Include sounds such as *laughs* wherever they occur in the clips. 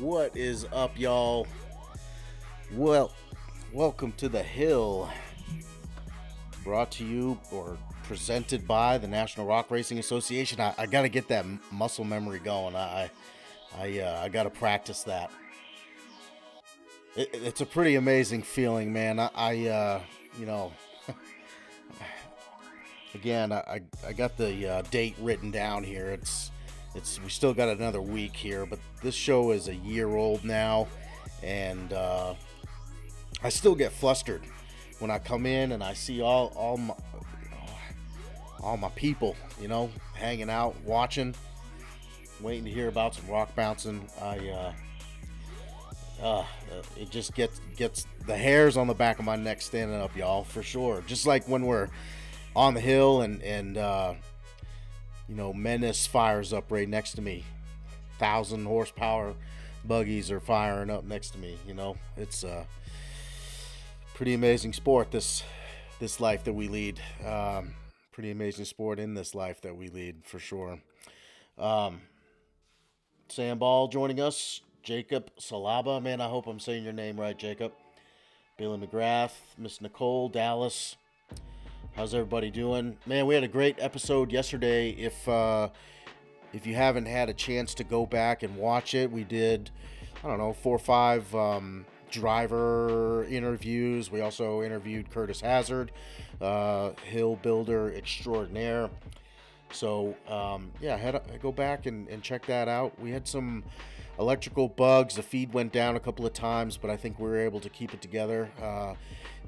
What is up, y'all? Well, welcome to the Hill. Brought to you or presented by the National Rock Racing Association. I, I got to get that muscle memory going. I, I, uh, I got to practice that. It, it's a pretty amazing feeling, man. I, I uh, you know, *laughs* again, I, I got the uh, date written down here. It's it's we still got another week here, but this show is a year old now, and uh, I still get flustered when I come in and I see all all my all my people, you know, hanging out, watching, waiting to hear about some rock bouncing. I uh, uh, it just gets gets the hairs on the back of my neck standing up, y'all, for sure. Just like when we're on the hill and and uh, you know, Menace fires up right next to me. Thousand horsepower buggies are firing up next to me. You know, it's a pretty amazing sport. This this life that we lead. Um, pretty amazing sport in this life that we lead for sure. Um, Sam Ball joining us. Jacob Salaba. Man, I hope I'm saying your name right, Jacob. Billy McGrath, Miss Nicole Dallas. How's everybody doing? Man, we had a great episode yesterday. If uh, if you haven't had a chance to go back and watch it, we did I don't know four or five um, driver interviews. We also interviewed Curtis Hazard, uh, hill builder extraordinaire. So um, yeah, head go back and, and check that out. We had some electrical bugs. The feed went down a couple of times, but I think we were able to keep it together. Uh,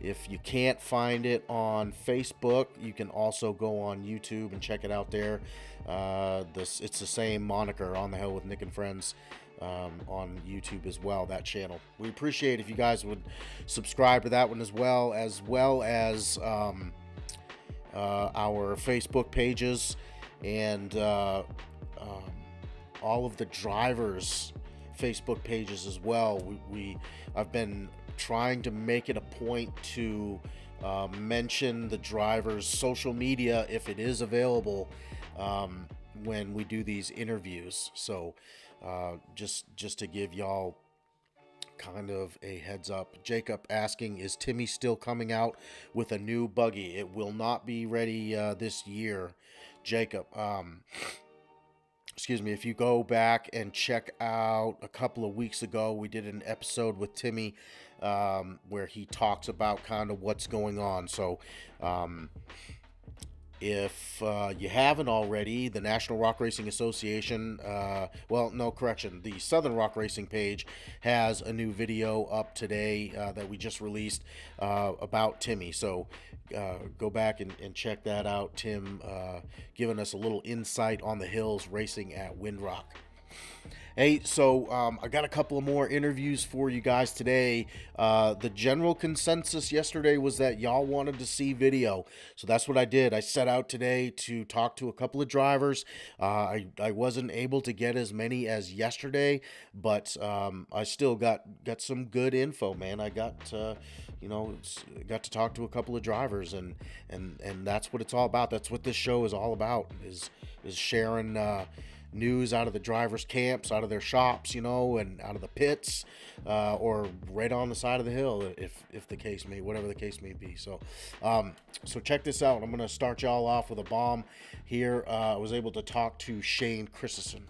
if you can't find it on Facebook, you can also go on YouTube and check it out there. Uh, this it's the same moniker on the hill with Nick and Friends um, on YouTube as well. That channel. We appreciate if you guys would subscribe to that one as well, as well as um, uh, our Facebook pages and uh, um, all of the drivers Facebook pages as well. We, we I've been trying to make it a point to uh, mention the driver's social media if it is available um, when we do these interviews. So uh, just just to give y'all kind of a heads up. Jacob asking, is Timmy still coming out with a new buggy? It will not be ready uh, this year, Jacob. Um, excuse me, if you go back and check out a couple of weeks ago, we did an episode with Timmy um, where he talks about kind of what's going on. So, um, if uh, you haven't already, the National Rock Racing Association, uh, well, no, correction, the Southern Rock Racing page has a new video up today uh, that we just released uh, about Timmy. So uh, go back and, and, check that out. Tim uh, giving us a little insight on the hills racing at Windrock. Hey, so um, I got a couple of more interviews for you guys today. Uh, the general consensus yesterday was that y'all wanted to see video, so that's what I did. I set out today to talk to a couple of drivers. Uh, I I wasn't able to get as many as yesterday, but um, I still got got some good info, man. I got you know got to talk to a couple of drivers, and and and that's what it's all about. That's what this show is all about. Is is sharing uh, news out of the drivers' camps, out of their shops, you know, and out of the pits, uh, or right on the side of the hill, if if the case may, whatever the case may be. So, um, so check this out. I'm gonna start y'all off with a bomb. Here, uh, I was able to talk to Shane Christensen.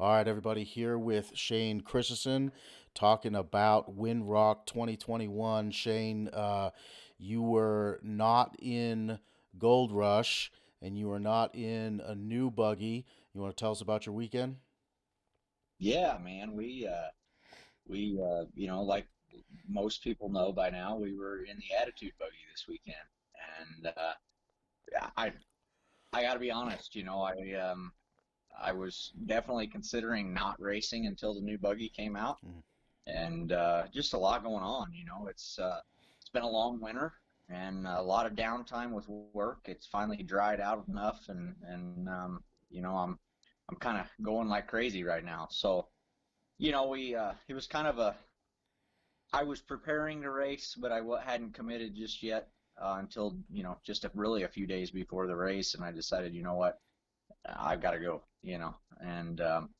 All right, everybody, here with Shane Christensen talking about Windrock 2021. Shane, uh, you were not in Gold Rush and you are not in a new buggy. You want to tell us about your weekend? Yeah, man. We uh, we uh, you know, like most people know by now, we were in the Attitude buggy this weekend, and uh, I I got to be honest. You know, I um, I was definitely considering not racing until the new buggy came out, mm. and uh, just a lot going on. You know, it's uh, it's been a long winter and a lot of downtime with work. It's finally dried out enough, and and um, you know I'm I'm kind of going like crazy right now. So, you know, we uh, it was kind of a I was preparing to race, but I hadn't committed just yet uh, until you know just a, really a few days before the race, and I decided, you know what, I've got to go. You know, and um,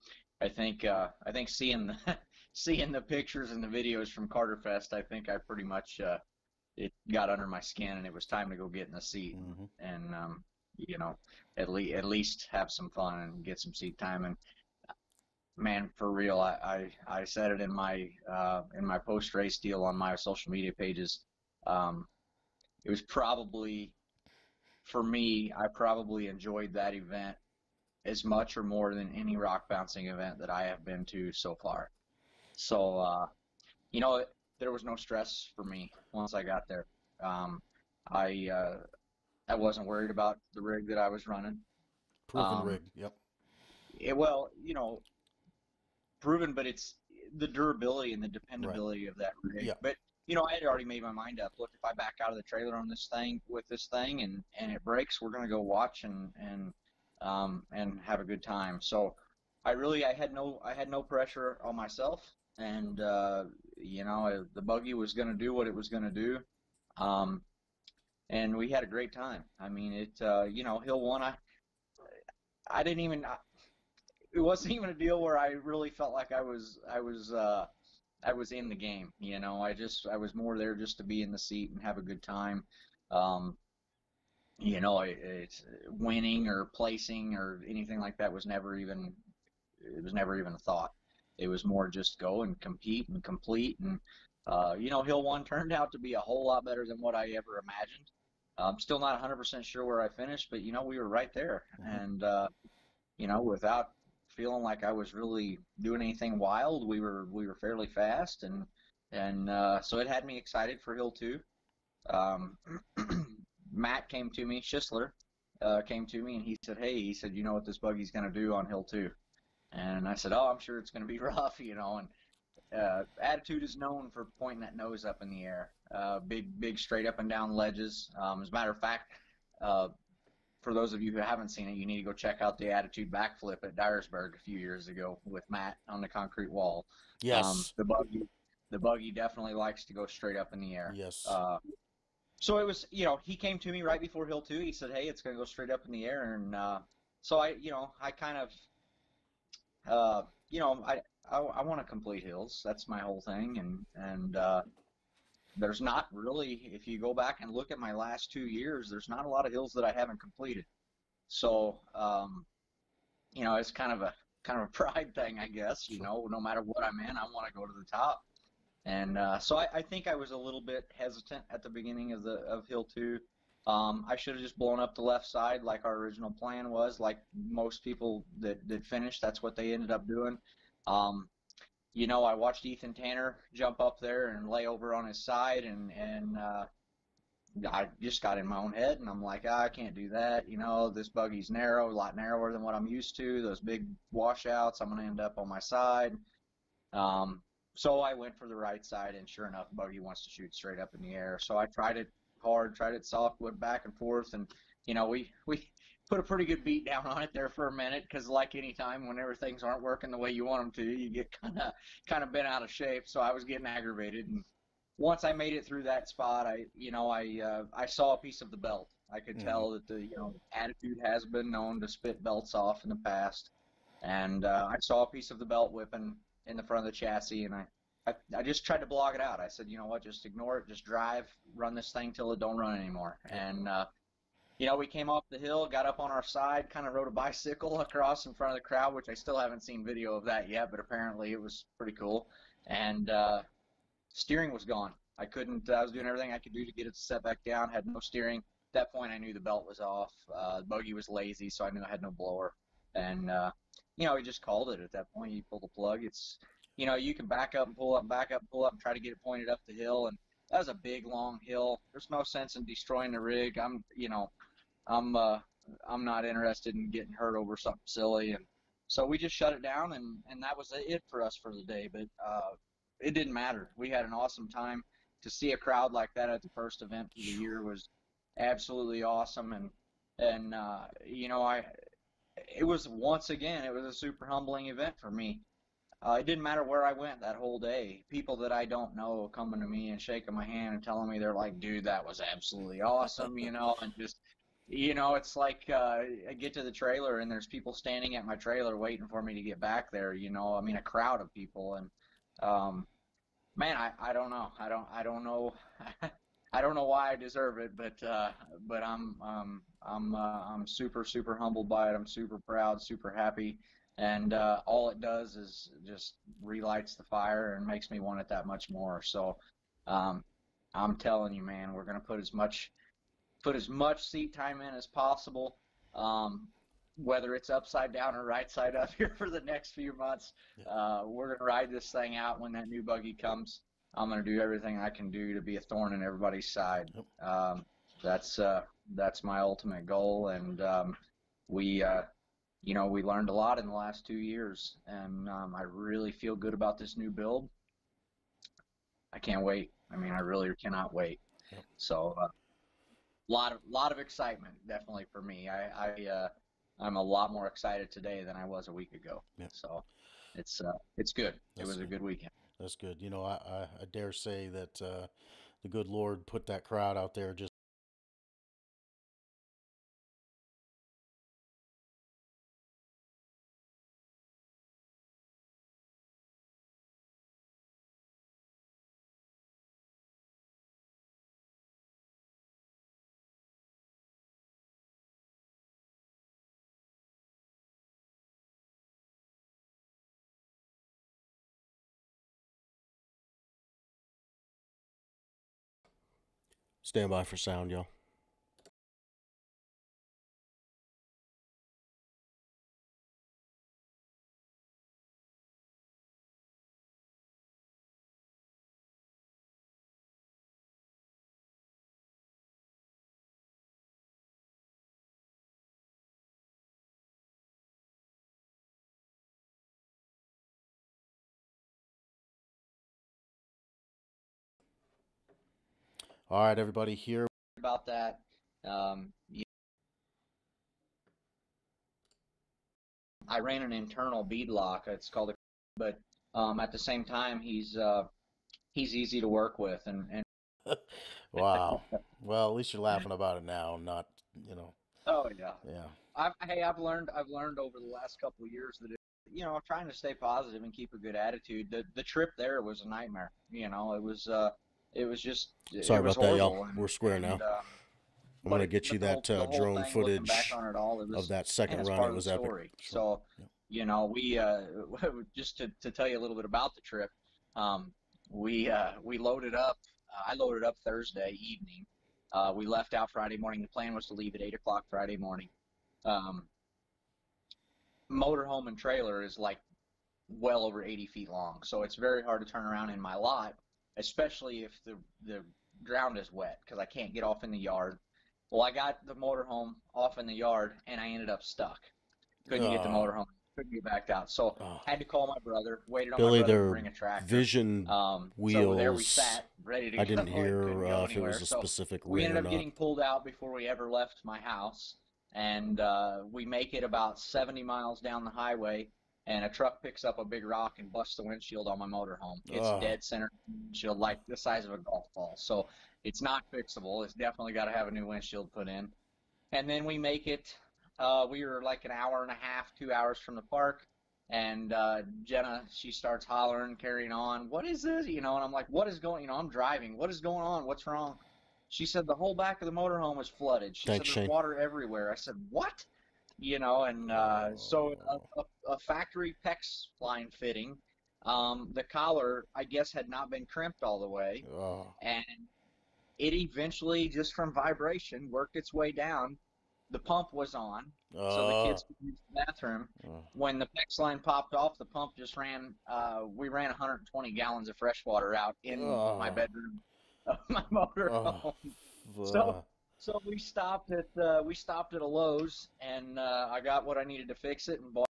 I think uh, I think seeing the *laughs* seeing the pictures and the videos from Carter Fest, I think I pretty much uh, it got under my skin and it was time to go get in the seat. Mm-hmm. and um, you know at least at least have some fun and get some seat time. And man for real I, I, I said it in my uh, in my post race deal on my social media pages. Um, it was probably for me I probably enjoyed that event as much or more than any rock bouncing event that I have been to so far. So uh, you know there was no stress for me once I got there. Um, I uh, I wasn't worried about the rig that I was running. Proven um, rig, yep. It, well, you know, proven, but it's the durability and the dependability right. of that rig. Yep. But you know, I had already made my mind up. Look, if I back out of the trailer on this thing with this thing and and it breaks, we're gonna go watch and and um, and have a good time. So I really I had no I had no pressure on myself and uh, you know the buggy was going to do what it was going to do, um, and we had a great time. I mean, it uh, you know Hill One, I I didn't even I, it wasn't *laughs* even a deal where I really felt like I was I was uh, I was in the game. You know, I just I was more there just to be in the seat and have a good time. Um, you know, it, it's winning or placing or anything like that was never even it was never even a thought. It was more just go and compete and complete. And, uh, you know, Hill 1 turned out to be a whole lot better than what I ever imagined. I'm still not 100% sure where I finished, but, you know, we were right there. Mm-hmm. And, uh, you know, without feeling like I was really doing anything wild, we were we were fairly fast. And, and uh, so it had me excited for Hill 2. Um, *clears throat* Matt came to me, Schisler, uh, came to me and he said, "Hey, he said, you know what this buggy's going to do on Hill 2?" And I said, "Oh, I'm sure it's going to be *laughs* rough, you know." And uh, Attitude is known for pointing that nose up in the air, uh, big, big, straight up and down ledges. Um, as a matter of fact, uh, for those of you who haven't seen it, you need to go check out the Attitude backflip at Dyersburg a few years ago with Matt on the concrete wall. Yes. Um, the buggy, the buggy definitely likes to go straight up in the air. Yes. Uh, so it was, you know, he came to me right before Hill Two. He said, "Hey, it's going to go straight up in the air," and uh, so I, you know, I kind of uh, you know, I I, I want to complete hills. That's my whole thing, and and uh, there's not really, if you go back and look at my last two years, there's not a lot of hills that I haven't completed. So, um, you know, it's kind of a kind of a *laughs* pride thing, I guess. You know, no matter what I'm in, I want to go to the top. And uh, so I, I think I was a little bit hesitant at the beginning of the of Hill Two. Um, I should have just blown up the left side like our original plan was. Like most people that that finished, that's what they ended up doing. Um, you know, I watched Ethan Tanner jump up there and lay over on his side, and and uh, I just got in my own head, and I'm like, ah, I can't do that. You know, this buggy's narrow, a lot narrower than what I'm used to. Those big washouts, I'm gonna end up on my side. Um, so I went for the right side, and sure enough, buggy wants to shoot straight up in the air. So I tried it hard, tried it soft, went back and forth, and you know we we put a pretty good beat down on it there for a minute because like any time whenever things aren't working the way you want them to you get kind of kind of bent out of shape. So i was getting aggravated and once i made it through that spot i you know i uh, i saw a piece of the belt. I could mm tell that the you know attitude has been known to spit belts off in the past. And uh, i saw a piece of the belt whipping in the front of the chassis and i I, I just tried to blog it out. I said, you know what, just ignore it, just drive, run this thing till it don't run anymore. And uh, you know, we came off the hill, got up on our side, kind of rode a bicycle *laughs* across in front of the crowd, which I still haven't seen video of that yet, but apparently it was pretty cool. And uh, steering was gone. I couldn't. I was doing everything I could do to get it to set back down. Had no steering. At that point, I knew the belt was off. Uh, the buggy was lazy, so I knew I had no blower. And uh, you know, we just called it at that point. You pull the plug. It's you know, you can back up and pull up, back up, pull up, and try to get it pointed up the hill. And that was a big, long hill. There's no sense in destroying the rig. I'm, you know, I'm, uh, I'm not interested in getting hurt over something silly. And so we just shut it down, and and that was it for us for the day. But uh, it didn't matter. We had an awesome time. To see a crowd like that at the first event of the year was absolutely awesome. And and uh, you know, I it was once again it was a super humbling event for me uh, it didn't matter where I went that whole day. People that I don't know coming to me and shaking my hand and telling me they're like, "Dude, that was absolutely awesome," you know, and just, you know, it's like uh, I get to the trailer and there's people standing at my trailer waiting for me to get back there. You know, I mean, a crowd of people, and um, man, I, I don't know, I don't I don't know, *laughs* I don't know why I deserve it, but uh, but I'm um, I'm uh, I'm super super humbled by it. I'm super proud, super happy and uh, all it does is just relights the fire and makes me want it that much more. So um, I'm telling you, man, we're gonna put as much put as much seat time in as possible. Um, whether it's upside down or right side up *laughs* here for the next few months, uh, we're gonna ride this thing out when that new buggy comes. I'm gonna do everything I can do to be a thorn in everybody's side. Um, that's uh, that's my ultimate goal, and um, we uh, you know, we learned a lot in the last two years, and um, I really feel good about this new build. I can't wait. I mean, I really cannot wait. So, a uh, lot of lot of excitement, definitely for me. I, I uh, I'm a lot more excited today than I was a week ago. Yep. So, it's uh, it's good. That's it was good. a good weekend. That's good. You know, I, I, I dare say that uh, the good Lord put that crowd out there just Stand by for sound, y'all. All right, everybody, here. About that. Um, I ran an internal bead lock. It's called a, but um, at the same time, he's uh, he's easy to work with, and, and *laughs* wow. well, at least you're laughing about it now, not you know. Oh yeah. Yeah. I've, hey, I've learned I've learned over the last couple of years that it, you know, trying to stay positive and keep a good attitude. The the trip there was a nightmare. You know, it was uh, it was just. Sorry was about that, y'all. And, We're square now. Uh, I'm gonna get you that whole, uh, drone footage all, was, of that second run. It was epic. Story. So, yeah. you know, we uh, *laughs* just to, to tell you a little bit about the trip. Um, we uh, we loaded up. I loaded up Thursday evening, Uh, we left out Friday morning. The plan was to leave at eight o'clock Friday morning. Um, motorhome and trailer is like well over 80 feet long, so it's very hard to turn around in my lot, especially if the the ground is wet because I can't get off in the yard. Well, I got the motorhome off in the yard and I ended up stuck. Couldn't get the motorhome. Couldn't get backed out. So Oh. had to call my brother. Waited on Billy, my brother to bring a tractor. vision Um, wheels. So there we sat, ready to I didn't *laughs* hear uh, if it was a So specific we ended up getting pulled out before we ever left my house, and uh, we make it about 70 miles down the highway, and a truck picks up a big rock and busts the windshield on my motorhome. It's Ugh. dead center windshield, like the size of a golf ball. So it's not fixable. It's definitely got to have a new windshield put in. And then we make it. Uh, we were like an hour and a half, two hours from the park. And uh, Jenna, she starts hollering, carrying on. What is this? You know, and I'm like, what is going? You know, I'm driving. What is going on? What's wrong? She said the whole back of the motorhome is flooded. She Thanks, said there's Shane. water everywhere. I said, what? You know, and uh, so a, a, factory PEX line fitting. Um, the collar, I guess, had not been crimped all the way, Oh, and it eventually, just from vibration, worked its way down. The pump was on, so the oh, kids could use the bathroom. oh. When the PEX line popped off, the pump just ran. Uh, we ran 120 gallons of fresh water out in my *laughs* Oh. bedroom of my motorhome. So- Uh, So we stopped at uh, we stopped at a Lowe's, and uh, I got what I needed to fix it, and bought.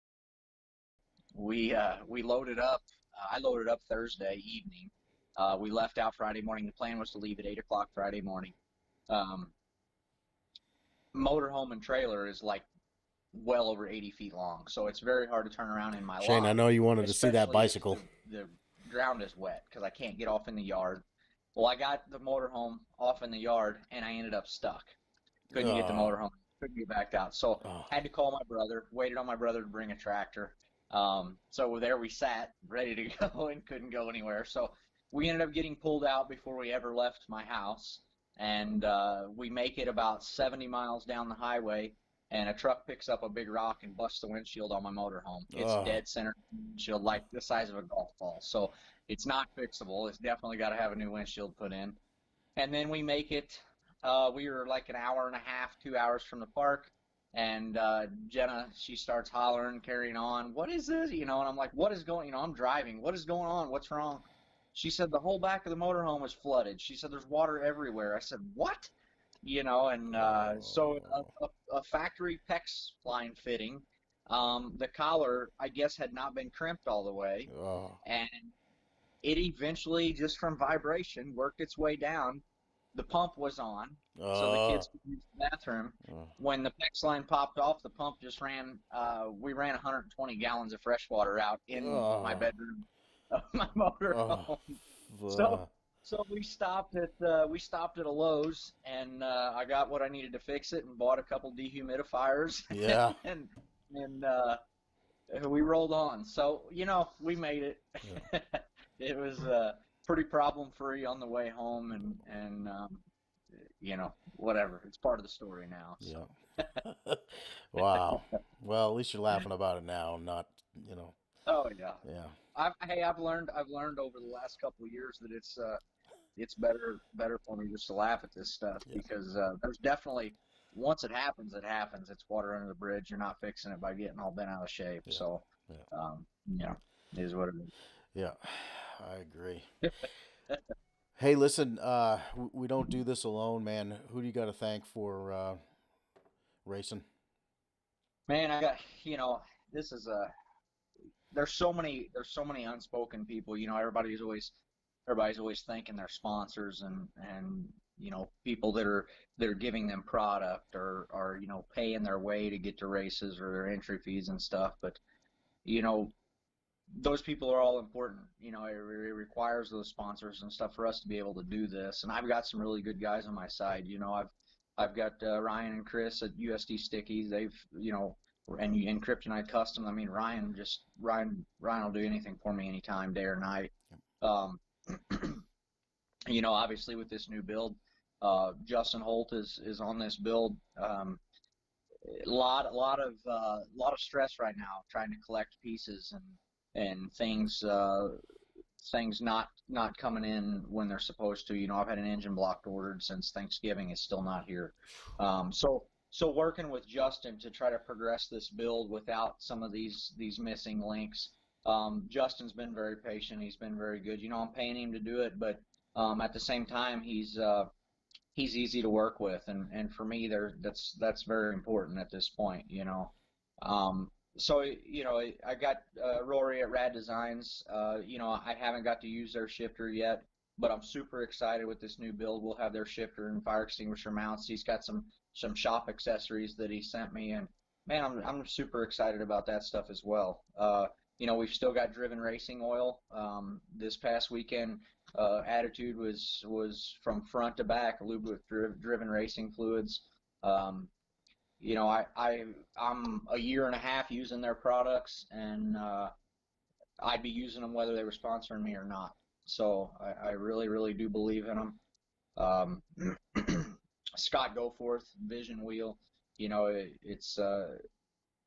We uh, we loaded up. Uh, I loaded up Thursday evening. Uh, we left out Friday morning. The plan was to leave at eight o'clock Friday morning. Um, motorhome and trailer is like well over 80 feet long, so it's very hard to turn around in my Shane, lot. I know you wanted to see that bicycle. The, the ground is wet because I can't get off in the yard. Well, I got the motorhome off in the yard and I ended up stuck. Couldn't get the Oh. motorhome. Couldn't get backed out. So Oh, I had to call my brother. Waited on my brother to bring a tractor. Um, so there we sat, ready to *laughs* go, and couldn't go anywhere. So we ended up getting pulled out before we ever left my house, and uh, we make it about 70 miles down the highway, and a truck picks up a big rock and busts the windshield on my motorhome. It's Ugh. dead center windshield, like the size of a golf ball. So it's not fixable. It's definitely got to have a new windshield put in. And then we make it. Uh, we were like an hour and a half, two hours from the park, and uh, Jenna, she starts hollering, carrying on. What is this? You know, and I'm like, what is going? You know, I'm driving. What is going on? What's wrong? She said the whole back of the motorhome is flooded. She said there's water everywhere. I said what? You know, and uh, so a, a, a factory PEX line fitting. Um, the collar, I guess, had not been crimped all the way oh. and it eventually just from vibration worked its way down the pump was on so the Oh, kids could use the bathroom oh. when the PEX line popped off the pump just ran uh, we ran 120 gallons of fresh water out in Oh. my bedroom of *laughs* my motorhome So- so we stopped at uh, we stopped at a Lowe's and uh, I got what I needed to fix it and bought a couple dehumidifiers yeah. *laughs* and and uh, we rolled on. So you know, we made it. *laughs* it was uh, pretty problem free on the way home, and and um, you know, whatever. It's part of the story now. So. Yeah. *laughs* wow. Well, at least you're laughing about it now, not, you know, Oh yeah. yeah. I've, hey, I've learned I've learned over the last couple of years that it's uh, it's better better for me just to laugh at this stuff Yeah. because uh, there's definitely once it happens, it happens. It's water under the bridge. You're not fixing it by getting all bent out of shape. Yeah. So, Yeah. um, you know, it is what it is. Yeah, *sighs* I agree. *laughs* hey, listen, uh, we don't do this alone, man. Who do you got to thank for uh, racing? Man, I got you know, this is a there's so many there's so many unspoken people. You know, everybody's always everybody's always thanking their sponsors and and you know people that are that are giving them product or or you know paying their way to get to races or their entry fees and stuff. But you know, those people are all important. You know, it, it requires those sponsors and stuff for us to be able to do this. And I've got some really good guys on my side. You know, I've I've got uh, Ryan and Chris at USD Stickies. They've you know and and Kryptonite Custom. I mean, Ryan just Ryan Ryan will do anything for me anytime, day or night. Um, *clears throat* you know, obviously with this new build, uh, Justin Holt is is on this build. Um, a lot a lot of uh, lot of stress right now trying to collect pieces and and things uh, things not not coming in when they're supposed to. You know, I've had an engine block ordered since Thanksgiving. It's still not here. Um, so so working with Justin to try to progress this build without some of these these missing links. Um, Justin's been very patient. He's been very good. You know, I'm paying him to do it, but um, at the same time, he's uh, he's easy to work with, and and for me, there that's that's very important at this point. You know, um, so you know, I got uh, Rory at Rad Designs. Uh, you know, I haven't got to use their shifter yet, but I'm super excited with this new build. We'll have their shifter and fire extinguisher mounts. He's got some some shop accessories that he sent me, and man, I'm I'm super excited about that stuff as well. Uh, you know, we've still got driven racing oil. Um, this past weekend, uh, attitude was was from front to back, lubed with driven racing fluids. Um, you know, I, I I'm a year and a half using their products, and uh, I'd be using them whether they were sponsoring me or not. So I, I really, really do believe in them. Um, *clears throat* Scott Goforth Vision Wheel, you know, it, it's uh,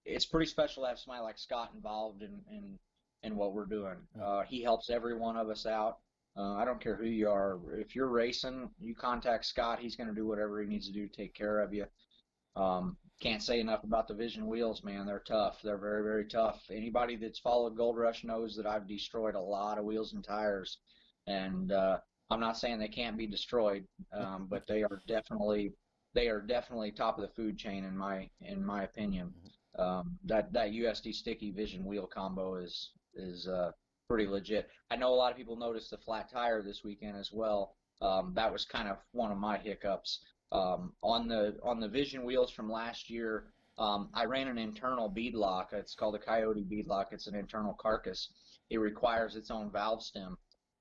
it's pretty special to have somebody like Scott involved in in, in what we're doing. Uh, he helps every one of us out. Uh, I don't care who you are. If you're racing, you contact Scott. He's going to do whatever he needs to do to take care of you. Um, can't say enough about the Vision wheels, man. They're tough. They're very, very tough. Anybody that's followed Gold Rush knows that I've destroyed a lot of wheels and tires, and uh, I'm not saying they can't be destroyed, um, but they are definitely they are definitely top of the food chain in my in my opinion. Um, that that USD sticky Vision wheel combo is is uh, pretty legit. I know a lot of people noticed the flat tire this weekend as well. Um, that was kind of one of my hiccups. Um, on the on the Vision wheels from last year, um, I ran an internal bead lock. It's called a Coyote bead lock. It's an internal carcass. It requires its own valve stem.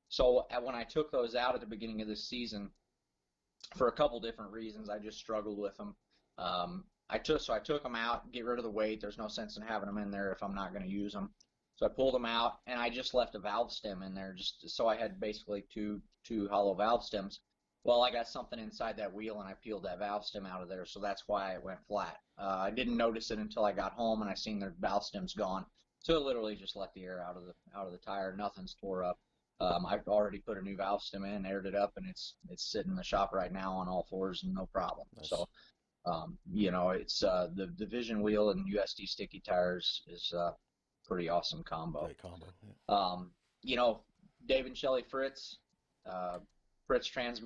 So when I took those out at the beginning of this season, for a couple different reasons, I just struggled with them. Um, I took so I took them out, get rid of the weight. There's no sense in having them in there if I'm not going to use them. So I pulled them out, and I just left a valve stem in there, just so I had basically two two hollow valve stems. Well, I got something inside that wheel and I peeled that valve stem out of there, so that's why it went flat. Uh, I didn't notice it until I got home and I seen the valve stem's gone. So it literally just let the air out of the out of the tire. Nothing's tore up. Um, I've already put a new valve stem in, aired it up, and it's it's sitting in the shop right now on all fours and no problem. Nice. So, um, you know, it's uh, the Vision wheel and USD sticky tires is uh, pretty awesome combo. Great combo. Yeah. Um, you know, Dave and Shelly Fritz, uh, Fritz Trans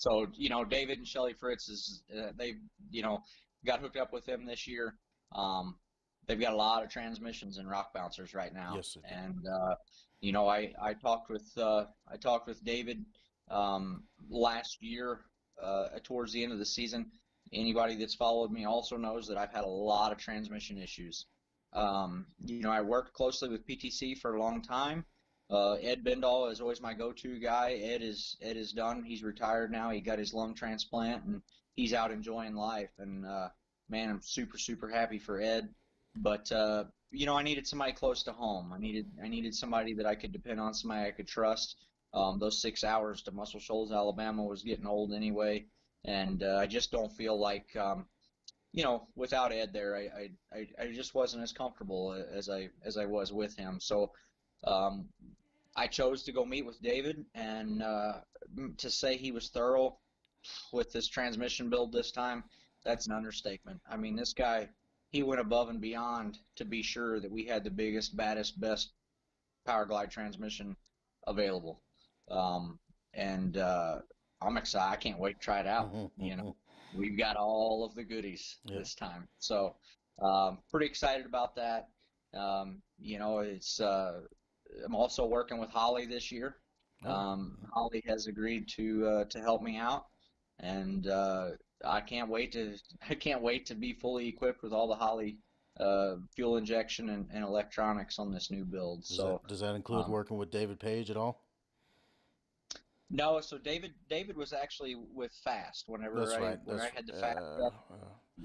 So you know, David and Shelly Fritz is uh, they you know got hooked up with them this year. Um, they've got a lot of transmissions and rock bouncers right now. Yes, and uh, you know, I I talked with uh, I talked with David um, last year uh, towards the end of the season. Anybody that's followed me also knows that I've had a lot of transmission issues. Um, you know, I worked closely with PTC for a long time. Uh, Ed Bendall is always my go-to guy. Ed is Ed is done. He's retired now. He got his lung transplant and he's out enjoying life. And uh, man, I'm super super happy for Ed. But uh, you know, I needed somebody close to home. I needed I needed somebody that I could depend on, somebody I could trust. Um, those six hours to Muscle Shoals, Alabama, was getting old anyway, and uh, I just don't feel like um, you know, without Ed there, I, I, I just wasn't as comfortable as I as I was with him. So um, I chose to go meet with David, and uh, to say he was thorough with this transmission build this time, that's an understatement. I mean, this guy, he went above and beyond to be sure that we had the biggest, baddest, best Powerglide transmission available. Um, and uh, I'm excited. I can't wait to try it out. Mm-hmm, you know, mm-hmm. we've got all of the goodies this time, so um, pretty excited about that. Um, you know, it's uh, I'm also working with Holley this year. Oh. Um, Holley has agreed to uh, to help me out, and uh, I can't wait to *laughs* I can't wait to be fully equipped with all the Holley uh, fuel injection and, and, electronics on this new build. Does so that, does that include um, working with David Page at all? No, so David David was actually with Fast whenever That's I right. when That's, I had the Fast. Uh,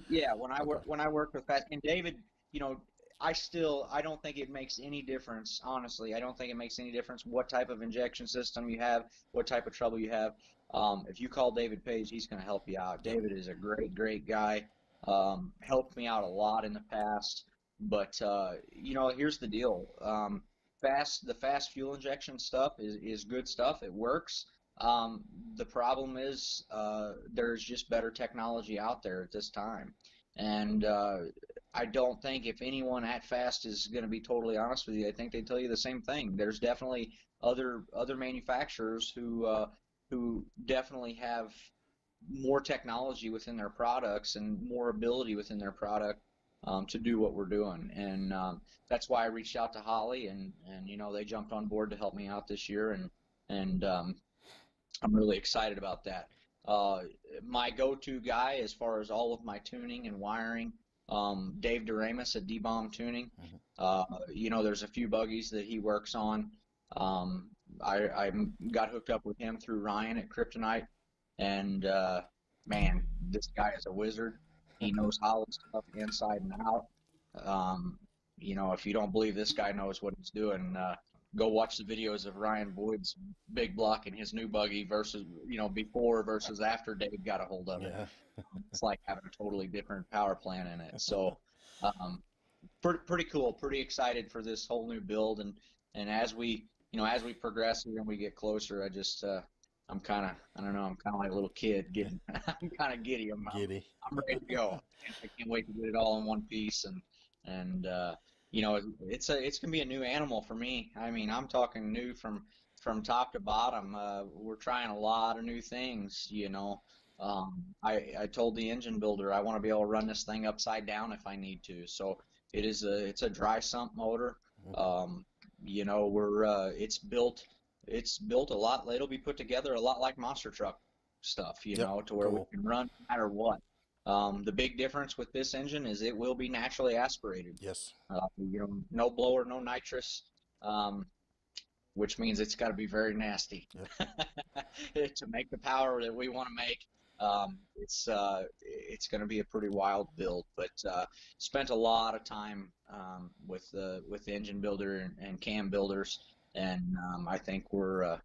yeah, when I okay. worked when I worked with Fast and David, you know, I still I don't think it makes any difference. Honestly, I don't think it makes any difference what type of injection system you have, what type of trouble you have. Um, if you call David Page, he's going to help you out. David is a great, great guy. Um, helped me out a lot in the past. But uh, you know, here's the deal. Um, fast, the fast fuel injection stuff is, is good stuff. It works. Um, the problem is uh, there's just better technology out there at this time, and uh, I don't think if anyone at Fast is going to be totally honest with you, I think they tell you the same thing. There's definitely other other manufacturers who uh, who definitely have more technology within their products and more ability within their product um, to do what we're doing. And um, that's why I reached out to Holley, and and you know they jumped on board to help me out this year, and and um, I'm really excited about that. Uh, my go-to guy as far as all of my tuning and wiring, um, Dave Doremus at D-Bomb Tuning. Mm-hmm. Uh, you know, there's a few buggies that he works on. Um, I, I got hooked up with him through Ryan at Kryptonite, and uh, man, this guy is a wizard. He *laughs* knows Holland stuff inside and out. Um, you know, if you don't believe this guy knows what he's doing, uh, go watch the videos of Ryan Boyd's big block and his new buggy versus, you know, before versus after Dave got a hold of it. Yeah. it's like having a totally different power plant in it. So, um, pretty, pretty cool. Pretty excited for this whole new build. And, and as we, you know, as we progress here and we get closer, I just, uh, I'm kind of, I don't know, I'm kind of like a little kid getting, *laughs* I'm kind of giddy. I'm, giddy. I'm, I'm ready to go. I can't wait to get it all in one piece and, and, uh, you know, it's a it's gonna be a new animal for me. I mean, I'm talking new from from top to bottom. Uh, we're trying a lot of new things. You know, um, I I told the engine builder I want to be able to run this thing upside down if I need to. So it is a it's a dry sump motor. Mm-hmm. Um, you know, we're uh, it's built it's built a lot. It'll be put together a lot like monster truck stuff. You yep. know, to where cool. we can run no matter what. Um, the big difference with this engine is it will be naturally aspirated. Yes. Uh, you know, no blower, no nitrous, um, which means it's got to be very nasty *laughs* to make the power that we want to make. Um, it's uh, it's going to be a pretty wild build, but uh, spent a lot of time um, with the with the engine builder and, and cam builders, and um, I think we're uh,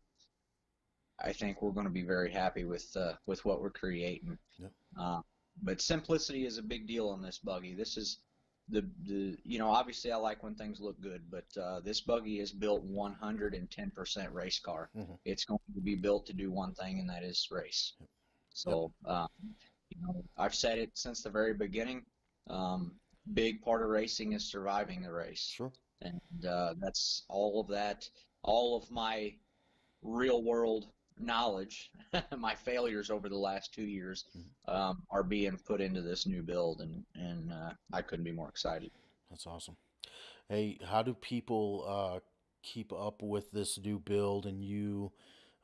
I think we're going to be very happy with uh, with what we're creating. Yep. Uh, but simplicity is a big deal on this buggy. This is the the you know obviously I like when things look good, but uh, this buggy is built 110% race car. Mm-hmm. It's going to be built to do one thing, and that is race. Yep. So um, you know I've said it since the very beginning. Um, big part of racing is surviving the race. Sure. And uh, that's all of that. All of my real world knowledge, *laughs* my failures over the last two years, mm-hmm. um, are being put into this new build, and and uh, I couldn't be more excited. That's awesome. Hey, how do people uh, keep up with this new build, and you?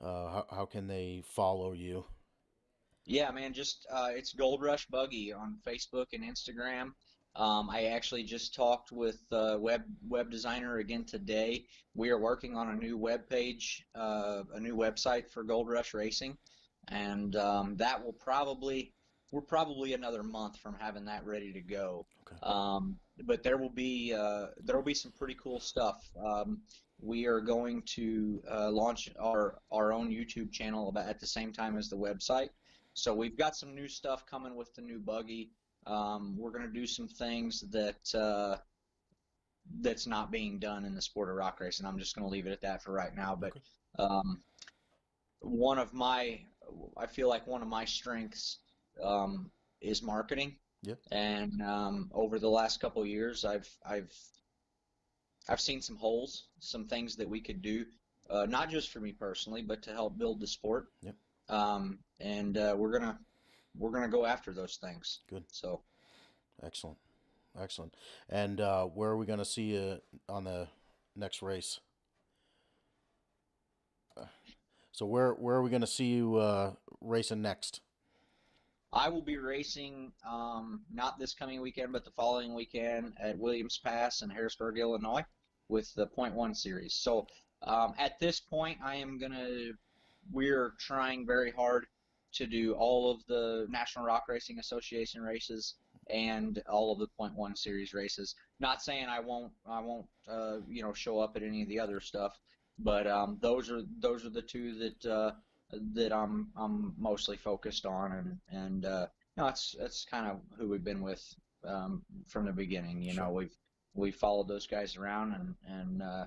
Uh, how, how can they follow you? Yeah, man, just uh, it's Gold Rush Buggy on Facebook and Instagram. Um, I actually just talked with uh, web web designer again today. We are working on a new web page, uh, a new website for Gold Rush Racing, and um, that will probably we're probably another month from having that ready to go. Okay. Um, but there will be uh, there will be some pretty cool stuff. Um, we are going to uh, launch our our own YouTube channel about at the same time as the website. So we've got some new stuff coming with the new buggy. Um, we're going to do some things that uh, that's not being done in the sport of rock racing. I'm just going to leave it at that for right now. But um, one of my, I feel like one of my strengths um, is marketing. Yep. And um, over the last couple of years, I've I've I've seen some holes, some things that we could do, uh, not just for me personally, but to help build the sport. Yep. Um, and uh, we're gonna we're going to go after those things. Good. So, excellent, excellent. And uh, where are we going to see you on the next race? So where where are we going to see you uh, racing next? I will be racing um, not this coming weekend, but the following weekend at Williams Pass in Harrisburg, Illinois, with the Point One series. So um, at this point, I am gonna. We're trying very hard to do all of the National Rock Racing Association races. and all of the point one series races. Not saying I won't I won't uh, you know show up at any of the other stuff, but um, those are those are the two that uh, that I'm I'm mostly focused on, and and uh, you know, that's that's kind of who we've been with um, from the beginning. You sure. know, we've we followed those guys around, and and uh,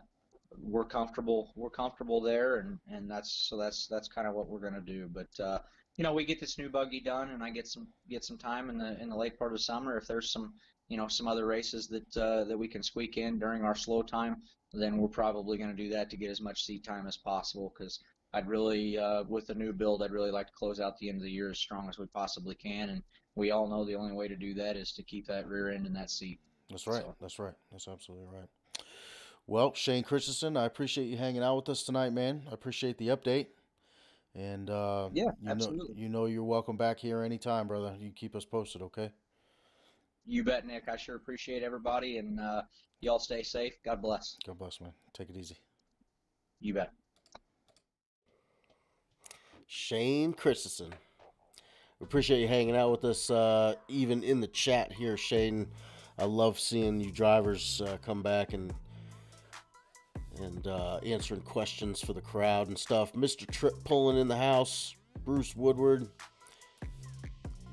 we're comfortable we're comfortable there, and and that's so that's that's kind of what we're gonna do. But uh, you know, we get this new buggy done, and I get some get some time in the in the late part of the summer. If there's some you know some other races that uh, that we can squeak in during our slow time, then we're probably going to do that to get as much seat time as possible because I'd really, uh, with the new build, I'd really like to close out the end of the year as strong as we possibly can. And we all know the only way to do that is to keep that rear end in that seat. That's right. So. That's right. That's absolutely right. Well, Shane Christensen, I appreciate you hanging out with us tonight, man. I appreciate the update. And uh, yeah, you absolutely. Know, you know you're welcome back here anytime, brother. You keep us posted, okay? You bet, Nick. I sure appreciate everybody, and uh, y'all stay safe. God bless. God bless, man. Take it easy. You bet. Shane Christensen. We appreciate you hanging out with us, uh, even in the chat here, Shane. I love seeing you drivers uh, come back and and uh, answering questions for the crowd and stuff. Mr. Trip pulling in the house. Bruce Woodward.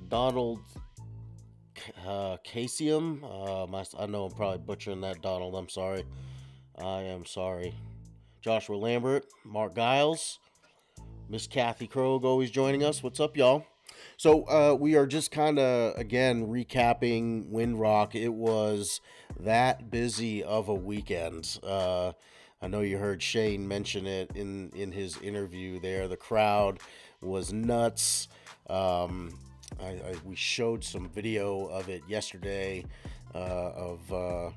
Donald uh, Casium. Uh, my, I know I'm probably butchering that, Donald. I'm sorry. I am sorry. Joshua Lambert, Mark Giles, Miss Kathy Krog always joining us. What's up, y'all? So uh, we are just kind of again recapping Windrock. It was that busy of a weekend. Uh, I know you heard Shane mention it in in his interview there. The crowd was nuts. Um, I, I, we showed some video of it yesterday. Uh, of uh,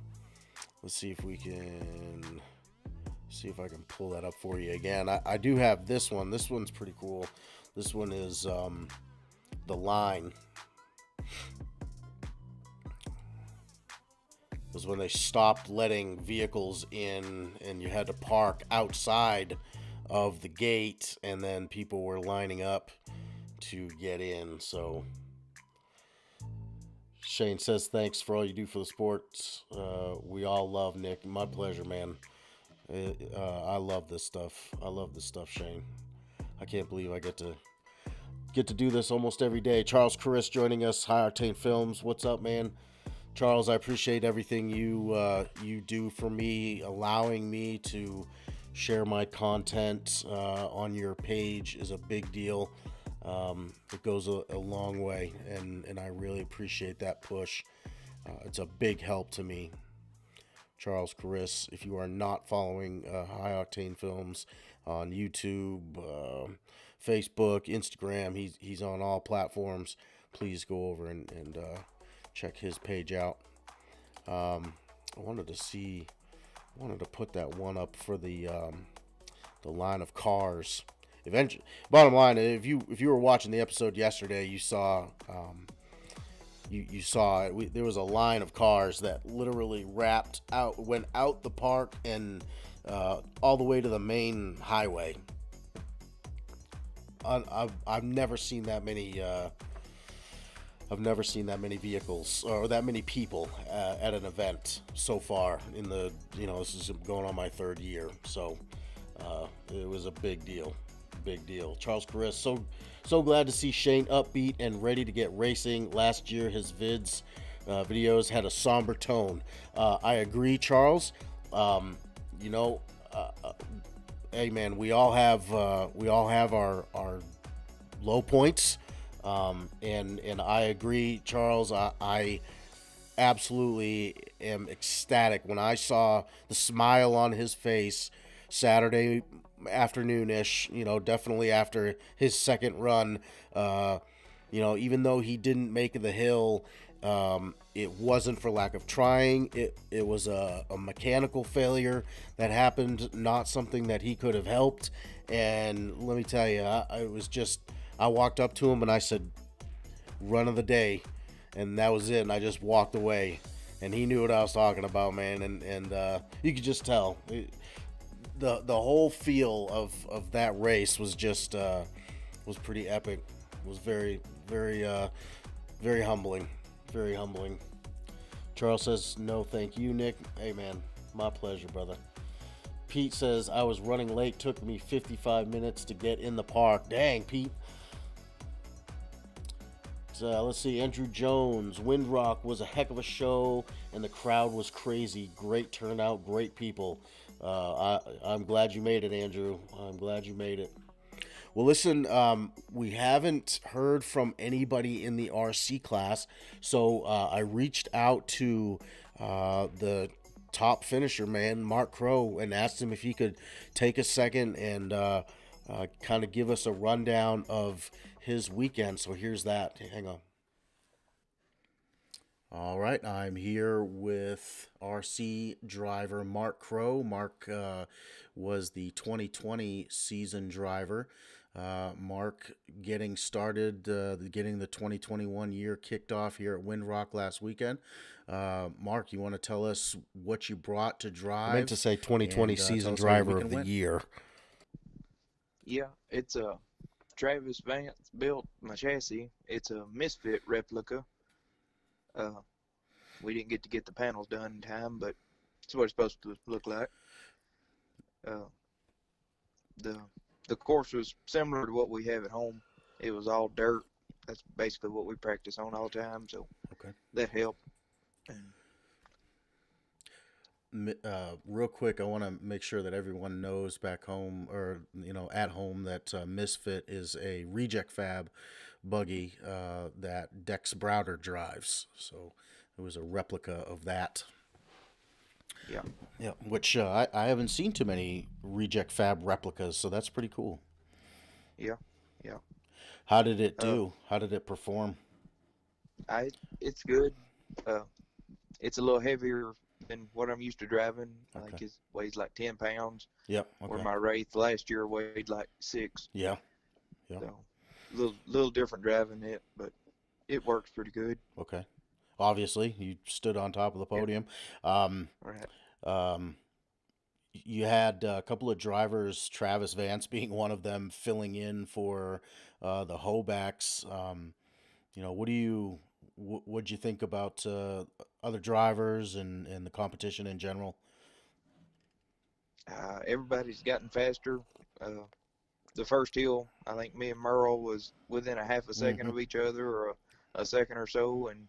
let's see if we can see if I can pull that up for you again. I, I do have this one. This one's pretty cool. This one is um, the line. Was when they stopped letting vehicles in and you had to park outside of the gate and then people were lining up to get in so shane says thanks for all you do for the sports uh, we all love nick my pleasure man uh, I love this stuff. I love this stuff, Shane. I can't believe I get to get to do this almost every day. Charles Chris joining us, High Octane Films. What's up, man? Charles, I appreciate everything you uh, you do for me, allowing me to share my content uh, on your page is a big deal. Um, it goes a, a, long way, and, and I really appreciate that push. Uh, it's a big help to me. Charles Chris. If you are not following uh, High Octane Films on YouTube, uh, Facebook, Instagram, he's he's on all platforms. Please go over and, and uh, check his page out. Um, I wanted to see, I wanted to put that one up for the um, the line of cars. Eventually, bottom line, if you if you were watching the episode yesterday, you saw. Um, you, you saw it. We, there was a line of cars that literally wrapped out, went out the park and uh, all the way to the main highway. I, I've, I've never seen that many. Uh, I've never seen that many vehicles or that many people uh, at an event so far. In the you know this is going on my third year, so uh, it was a big deal, big deal. Charles Caress, so so glad to see Shane upbeat and ready to get racing. Last year, his vids, uh, videos had a somber tone. Uh, I agree, Charles. Um, you know, uh, uh hey man, we all have uh, we all have our our low points, um, and and I agree, Charles. I, I absolutely am ecstatic when I saw the smile on his face Saturday afternoonish. You know, definitely after his second run. Uh, you know, even though he didn't make the hill, um, it wasn't for lack of trying. It it was a, a mechanical failure that happened, not something that he could have helped. And let me tell you, I, I was just I walked up to him and I said, "Run of the day," and that was it. And I just walked away. And he knew what I was talking about, man. And and uh, you could just tell. It, the the whole feel of of that race was just uh, was pretty epic. Was very very uh, very humbling, very humbling. Charles says, no, thank you, Nick. Hey, man, my pleasure, brother. Pete says, I was running late. Took me 55 minutes to get in the park. Dang, Pete. Uh, let's see, Andrew Jones. Windrock was a heck of a show, and the crowd was crazy. Great turnout, great people. Uh, I, am glad you made it, Andrew. I'm glad you made it. Well, listen, um, we haven't heard from anybody in the RC class, so uh, I reached out to uh, the top finisher, man, Mark Crow, and asked him if he could take a second and uh, kind of give us a rundown of his weekend. So here's that. Hang on. All right, I'm here with RC driver Mark Crow. Mark uh, was the 2020 season driver. Uh, Mark getting started, uh, getting the 2021 year kicked off here at Windrock last weekend. Uh, Mark, you want to tell us what you brought to drive? I meant to say 2020 and, uh, season driver of the win. year. Yeah, it's a Travis Vance built my chassis. It's a Misfit replica. Uh, we didn't get to get the panels done in time, but it's what it's supposed to look like. Uh, the the course was similar to what we have at home. It was all dirt. That's basically what we practice on all the time. So okay. that helped. And uh, real quick, I want to make sure that everyone knows back home or you know at home that uh, Misfit is a reject fab buggy uh, that Dex Browder drives. So it was a replica of that. Yeah. Yeah, which uh, I, I haven't seen too many reject fab replicas, so that's pretty cool. Yeah, yeah. How did it do? Uh, How did it perform? I it's good. Uh, it's a little heavier than what I'm used to driving. Okay. I think it weighs like ten pounds. Yep. Okay. Where my Wraith last year weighed like six. Yeah. Yeah. So, little little different driving it, but it works pretty good. Okay obviously you stood on top of the podium. Yeah. Um, right. Um, you had a couple of drivers, Travis Vance *laughs* being one of them, filling in for uh, the Hobacks. Um, you know, what do you what do you think about uh, other drivers and, and the competition in general? Uh, everybody's gotten faster. Uh, the first hill, I think me and Merle was within a half a 2nd mm-hmm. of each other, or a, a second or so, and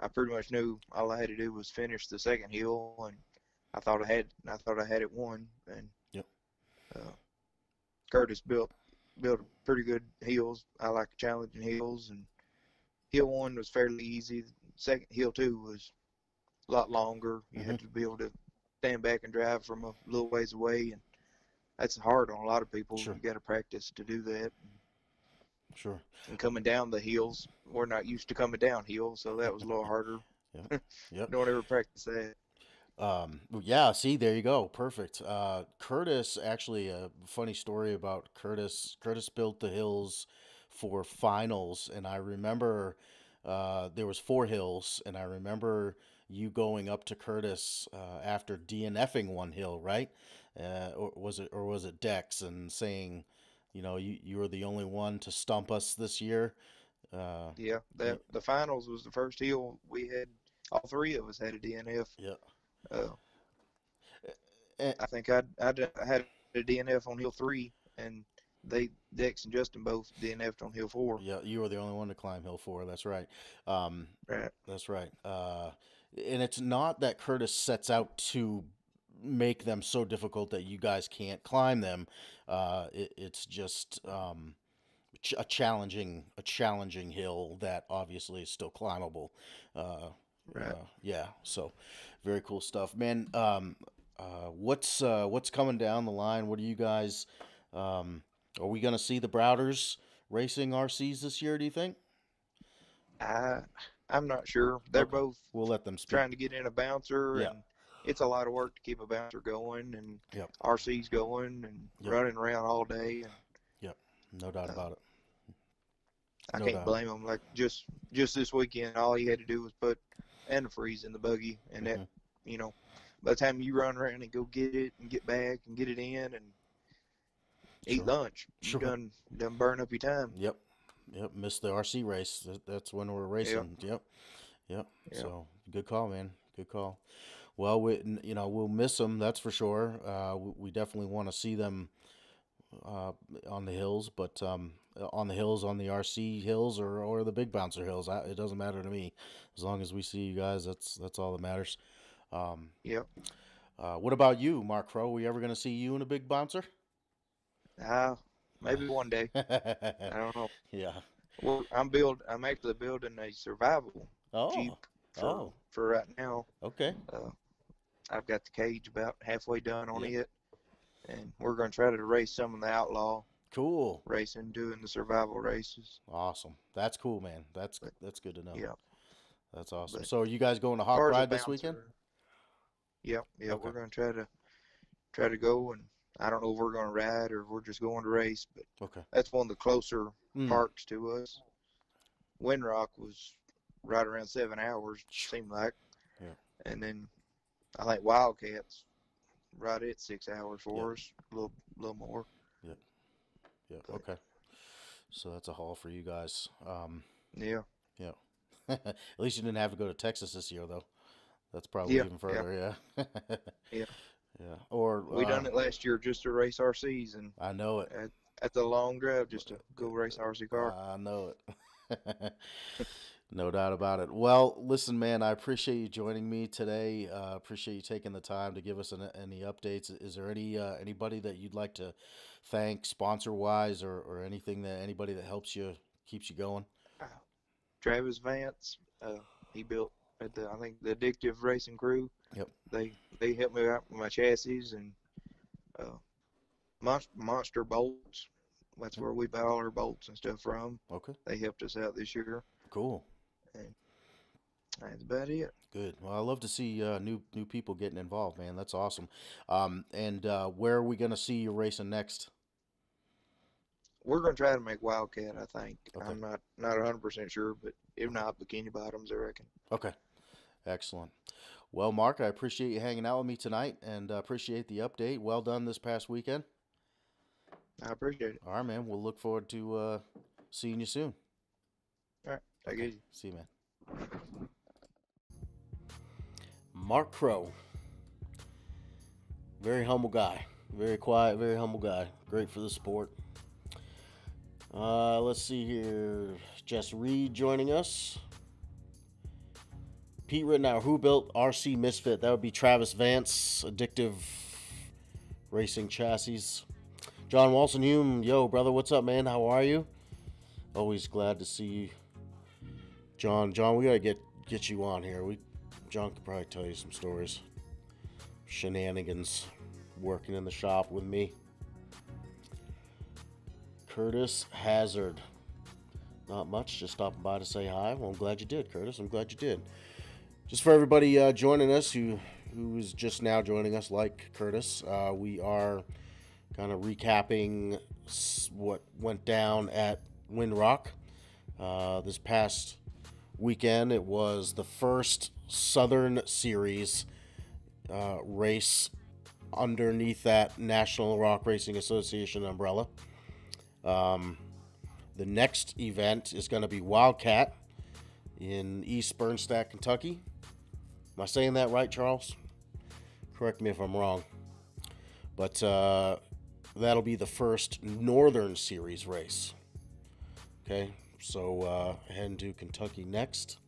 I pretty much knew all I had to do was finish the second hill, and I thought I had I thought I had it won. And yep. Uh, Curtis built built pretty good hills. I like challenging hills, and hill one was fairly easy. Second hill two was a lot longer. You mm-hmm. had to be able to stand back and drive from a little ways away, and that's hard on a lot of people. Sure. You got to practice to do that. Sure. And coming down the hills, we're not used to coming down hills, so that was a little harder. *laughs* yeah. *laughs* Yep. Don't ever practice that. Um, yeah, see, there you go. Perfect. Uh, Curtis, actually, a funny story about Curtis. Curtis built the hills for finals, and I remember uh, there was four hills, and I remember you going up to Curtis uh, after DNFing one hill, right? Uh, or was it or was it Dex and saying, you know, you you were the only one to stump us this year. Uh, yeah, the the finals was the first hill we had. All three of us had a DNF. Yeah. Uh, I think I I had a DNF on hill three, and they Dex and Justin both DNF'd on hill four. Yeah, you were the only one to climb hill four. That's right. Um, right. That's right. Uh, and it's not that Curtis sets out to make them so difficult that you guys can't climb them. Uh, it, it's just um, ch- a challenging a challenging hill that obviously is still climbable. Uh, right. Uh, yeah. So very cool stuff, man. Um, uh, what's uh, what's coming down the line? What are you guys? Um, are we going to see the Browders racing RCs this year? Do you think? I I'm not sure. They're okay. both. We'll let them speak. trying to get in a bouncer. Yeah. And it's a lot of work to keep a bouncer going and yep. RCs going and yep. running around all day. And, yep, no doubt uh, about it. I no can't doubt. blame them. Like just just this weekend, all he had to do was put antifreeze in the buggy, and mm-hmm. that you know, by the time you run around and go get it and get back and get it in and sure. eat lunch, sure. you done done burn up your time. Yep, yep. Missed the RC race. That's when we're racing. Yep. yep. Yep. yep. So good call, man. Good call. Well, we you know we'll miss them. That's for sure. Uh, we, we definitely want to see them uh, on the hills, but um, on the hills, on the RC hills, or, or the big bouncer hills, I, it doesn't matter to me. As long as we see you guys, that's that's all that matters. Um, yep. Uh, what about you, Mark Crow? Are we ever going to see you in a big bouncer? Uh, maybe one day. *laughs* I don't know. Yeah. Well, I'm build. I'm actually building a survival oh. Jeep for, oh. for right now. Okay. Uh, I've got the cage about halfway done on it, and we're going to try to race some of the outlaw. Cool. Racing, doing the survival races. Awesome. That's cool, man. That's but, that's good to know. Yeah. That's awesome. But so, are you guys going to Hawk Pride this weekend? Yep. Yeah, okay. we're going to try to try to go, and I don't know if we're going to ride or if we're just going to race, but okay. that's one of the closer mm. parks to us. Windrock was right around seven hours, seemed like. Yeah. And then I think Wildcats right at six hours for yep. us, a little, little more. Yep. Yeah. Okay. So that's a haul for you guys. Um, yeah. Yeah. *laughs* at least you didn't have to go to Texas this year, though. That's probably yeah, even further. Yeah. *laughs* yeah. Yeah. Or we uh, done it last year just to race RCs and I know it. At, at the long drive just to go race RC car. I know it. *laughs* no doubt about it. Well, listen, man, I appreciate you joining me today. Uh, appreciate you taking the time to give us an, any updates. Is there any uh, anybody that you'd like to thank, sponsor wise, or, or anything that anybody that helps you keeps you going? Uh, Travis Vance, uh, he built at the I think the Addictive Racing Crew. Yep. They they helped me out with my chassis and uh, monster, monster bolts. That's where we buy all our bolts and stuff from. Okay. They helped us out this year. Cool. And that's about it. Good. Well, I love to see uh, new new people getting involved, man. That's awesome. Um, and uh, where are we going to see you racing next? We're going to try to make Wildcat. I think. Okay. I'm not not 100 percent sure, but if not, Bikini Bottoms, I reckon. Okay. Excellent. Well, Mark, I appreciate you hanging out with me tonight, and uh, appreciate the update. Well done this past weekend. I appreciate it. All right, man. We'll look forward to uh, seeing you soon. All right. Take okay. it. See you, man. Mark Crow. Very humble guy. Very quiet, very humble guy. Great for the sport. Uh, let's see here. Jess Reed joining us. Pete Rittenauer, who built RC Misfit? That would be Travis Vance, Addictive Racing Chassis. John Walson Hume, yo, brother, what's up, man? How are you? Always glad to see you. John, John, we gotta get get you on here. We John could probably tell you some stories. Shenanigans working in the shop with me. Curtis Hazard. Not much, just stopping by to say hi. Well, I'm glad you did, Curtis. I'm glad you did. Just for everybody uh, joining us who who is just now joining us, like Curtis, uh, we are kind of recapping what went down at Windrock uh, this past weekend. It was the first Southern Series uh, race underneath that National Rock Racing Association umbrella. Um, the next event is going to be Wildcat in East Bernstadt, Kentucky. Am I saying that right, Charles? Correct me if I'm wrong. But uh, that'll be the first Northern Series race. Okay, so uh, heading to Kentucky next.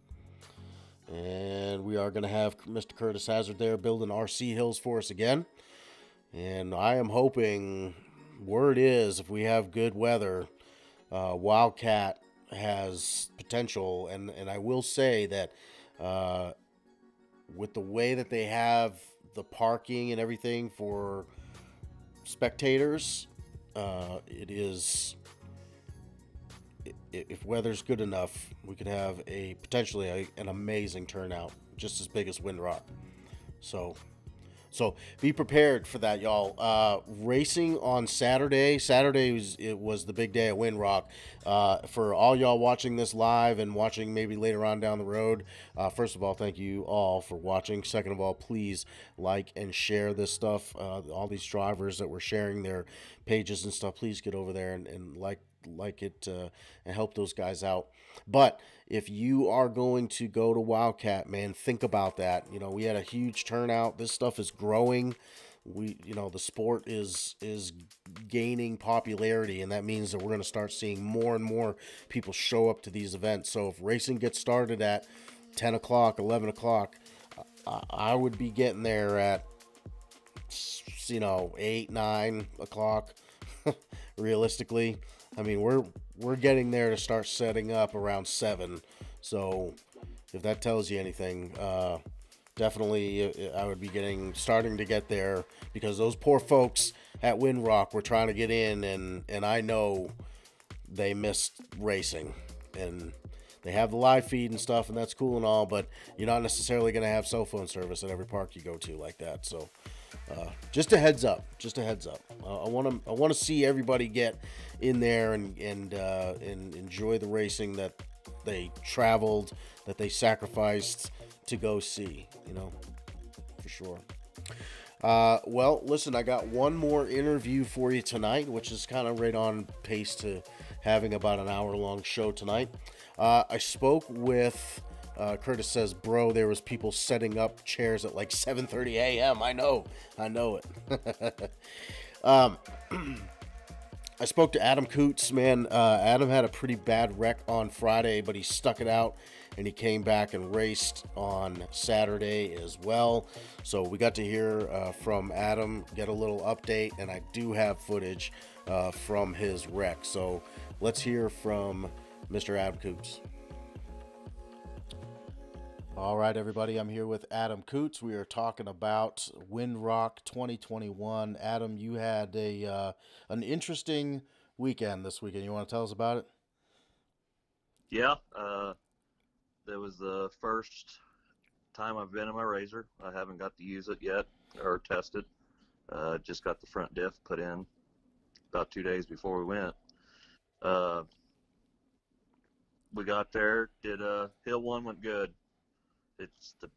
And we are going to have Mr. Curtis Hazard there building RC hills for us again. And I am hoping, word is, if we have good weather, uh, Wildcat has potential. And, and I will say that uh, with the way that they have the parking and everything for spectators, uh, it is if weather's good enough, we could have a potentially a, an amazing turnout, just as big as Windrock. So, so be prepared for that, y'all. Uh, racing on Saturday. Saturday was it was the big day at Windrock. Uh, for all y'all watching this live and watching maybe later on down the road. Uh, first of all, thank you all for watching. Second of all, please like and share this stuff. Uh, all these drivers that were sharing their pages and stuff, please get over there and, and like like it uh, and help those guys out. But if you are going to go to Wildcat, man, think about that. You know, we had a huge turnout. This stuff is growing. We, you know, the sport is is gaining popularity, and that means that we're going to start seeing more and more people show up to these events. So if racing gets started at ten o'clock, eleven o'clock, I would be getting there at you know eight, nine o'clock. *laughs* realistically, I mean we're we're getting there to start setting up around seven. So if that tells you anything, uh, definitely uh, I would be getting starting to get there because those poor folks at Windrock were trying to get in, and and I know they missed racing and they have the live feed and stuff, and that's cool and all, but you're not necessarily going to have cell phone service at every park you go to like that. So, uh, just a heads up, just a heads up. Uh, I want to I want to see everybody get in there and and uh, and enjoy the racing that they traveled, that they sacrificed to go see. You know, for sure. Uh, well, listen, I got one more interview for you tonight, which is kind of right on pace to having about an hour long show tonight. Uh, I spoke with uh, Curtis says, "Bro, there was people setting up chairs at like 7:30 a.m. I know, I know it." *laughs* um, *clears throat* I spoke to Adam Coots. Man, uh, Adam had a pretty bad wreck on Friday, but he stuck it out and he came back and raced on Saturday as well. So we got to hear uh, from Adam, get a little update, and I do have footage uh, from his wreck. So let's hear from Mr. Adam Coots. All right, everybody, I'm here with Adam Coots. We are talking about Windrock 2021. Adam, you had a uh, an interesting weekend this weekend. You want to tell us about it? Yeah, uh, that was the first time I've been in my razor. I haven't got to use it yet or test it. Uh, just got the front diff put in about two days before we went. Uh, we got there, did a uh, hill one went good. It's the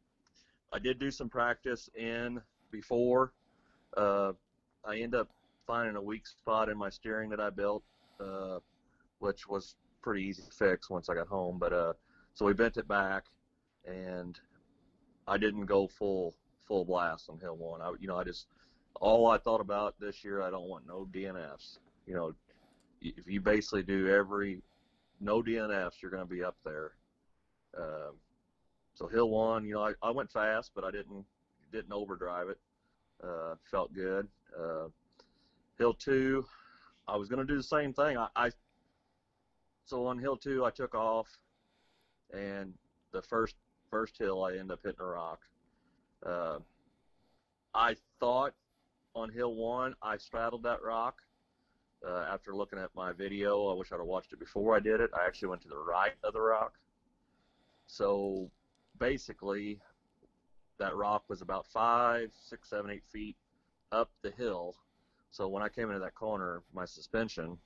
I did do some practice in before. Uh, I end up finding a weak spot in my steering that I built, uh, which was pretty easy to fix once I got home. But uh, so we bent it back, and I didn't go full full blast on hill one. I you know I just all I thought about this year I don't want no DNFs. You know, if you basically do every no DNFs, you're going to be up there. Um, so hill one, you know, I, I went fast, but I didn't didn't overdrive it. Uh, felt good. Uh, hill two, I was going to do the same thing. I, I so on hill two, I took off, and the first first hill, I ended up hitting a rock. Uh, I thought on hill one, I straddled that rock, uh, after looking at my video, I wish I'd have watched it before I did it. I actually went to the right of the rock. So basically, that rock was about five, six, seven, eight feet up the hill. So when I came into that corner, my suspension,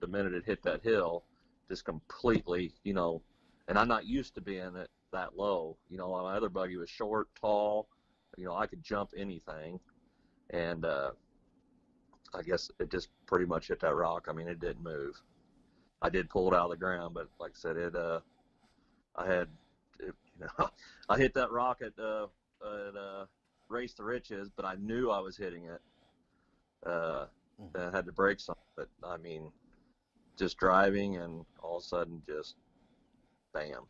the minute it hit that hill, just completely, you know, and I'm not used to being at that low. You know, my other buggy was short, tall. You know, I could jump anything, and uh, I guess it just pretty much hit that rock. I mean, it didn't move. I did pull it out of the ground, but like I said, it. Uh, I had, *laughs* you know, I hit that rock at uh, at uh, Race the Riches, but I knew I was hitting it. Uh, mm-hmm. and I had to brake some, but I mean, just driving and all of a sudden just, bam.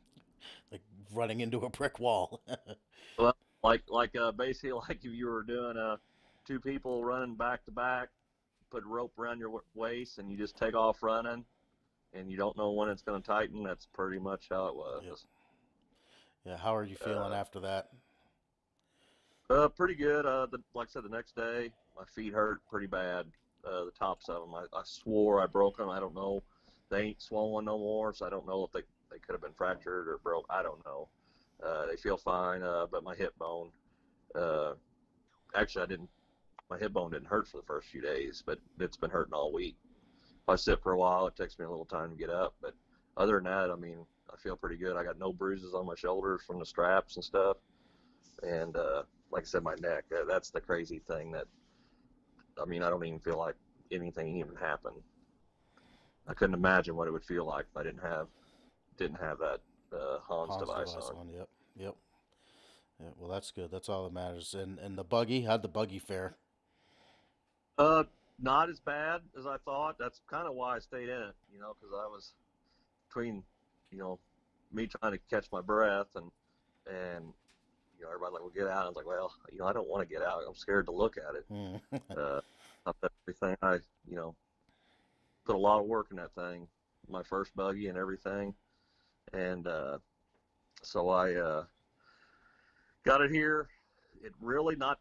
Like running into a brick wall. *laughs* well, like like uh, basically *laughs* like if you were doing uh, two people running back to back put a rope around your waist and you just take off running and you don't know when it's going to tighten. That's pretty much how it was. Yep. Yeah. How are you feeling uh, after that? Uh, pretty good. Uh, the, like I said, the next day my feet hurt pretty bad. Uh, the tops of them. I, I swore I broke them. I don't know. They ain't swollen no more, so I don't know if they they could have been fractured or broke. I don't know. Uh, they feel fine, uh, but my hip bone. Uh, actually, I didn't my hip bone didn't hurt for the first few days, but it's been hurting all week. If I sit for a while, it takes me a little time to get up. But other than that, I mean, I feel pretty good. I got no bruises on my shoulders from the straps and stuff. And uh, like I said, my neck, that's the crazy thing that, I mean, I don't even feel like anything even happened. I couldn't imagine what it would feel like if I didn't have didn't have that uh, Hans, Hans device, device on. on. Yep, yep. Yeah, well, that's good. That's all that matters. And and the buggy, how'd the buggy fare? Uh, not as bad as I thought. That's kind of why I stayed in it, you know, because I was between, you know, me trying to catch my breath and and you know everybody like, well, get out. I was like, well, you know, I don't want to get out. I'm scared to look at it. Hmm. Uh, everything I, you know, put a lot of work in that thing. My first buggy and everything, and uh, so I uh, got it here. It really not.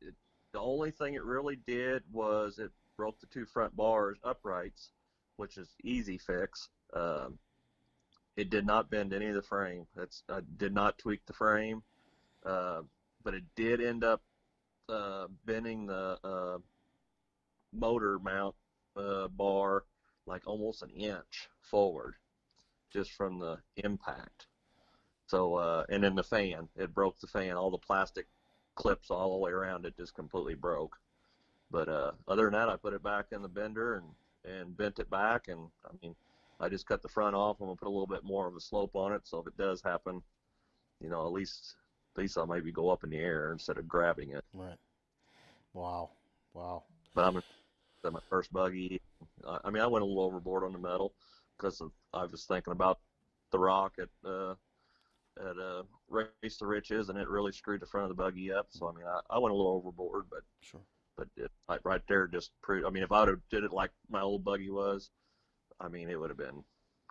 It, the only thing it really did was it broke the two front bars uprights, which is easy fix. Um, it did not bend any of the frame. That's I did not tweak the frame, uh, but it did end up uh, bending the uh, motor mount uh, bar like almost an inch forward, just from the impact. So uh, and then the fan, it broke the fan. All the plastic clips all the way around it just completely broke. But uh, other than that, I put it back in the bender and and bent it back, and I mean, I just cut the front off. I'm gonna put a little bit more of a slope on it, so if it does happen, you know, at least at least I'll maybe go up in the air instead of grabbing it. Right. Wow. Wow. But I'm at my first buggy. I I mean, I went a little overboard on the metal because I was thinking about the rock at uh, at uh, Race to Riches, and it really screwed the front of the buggy up. So I mean, I, I went a little overboard, but Sure. but it, right there just proved. I mean, if I would have did it like my old buggy was, I mean, it would have been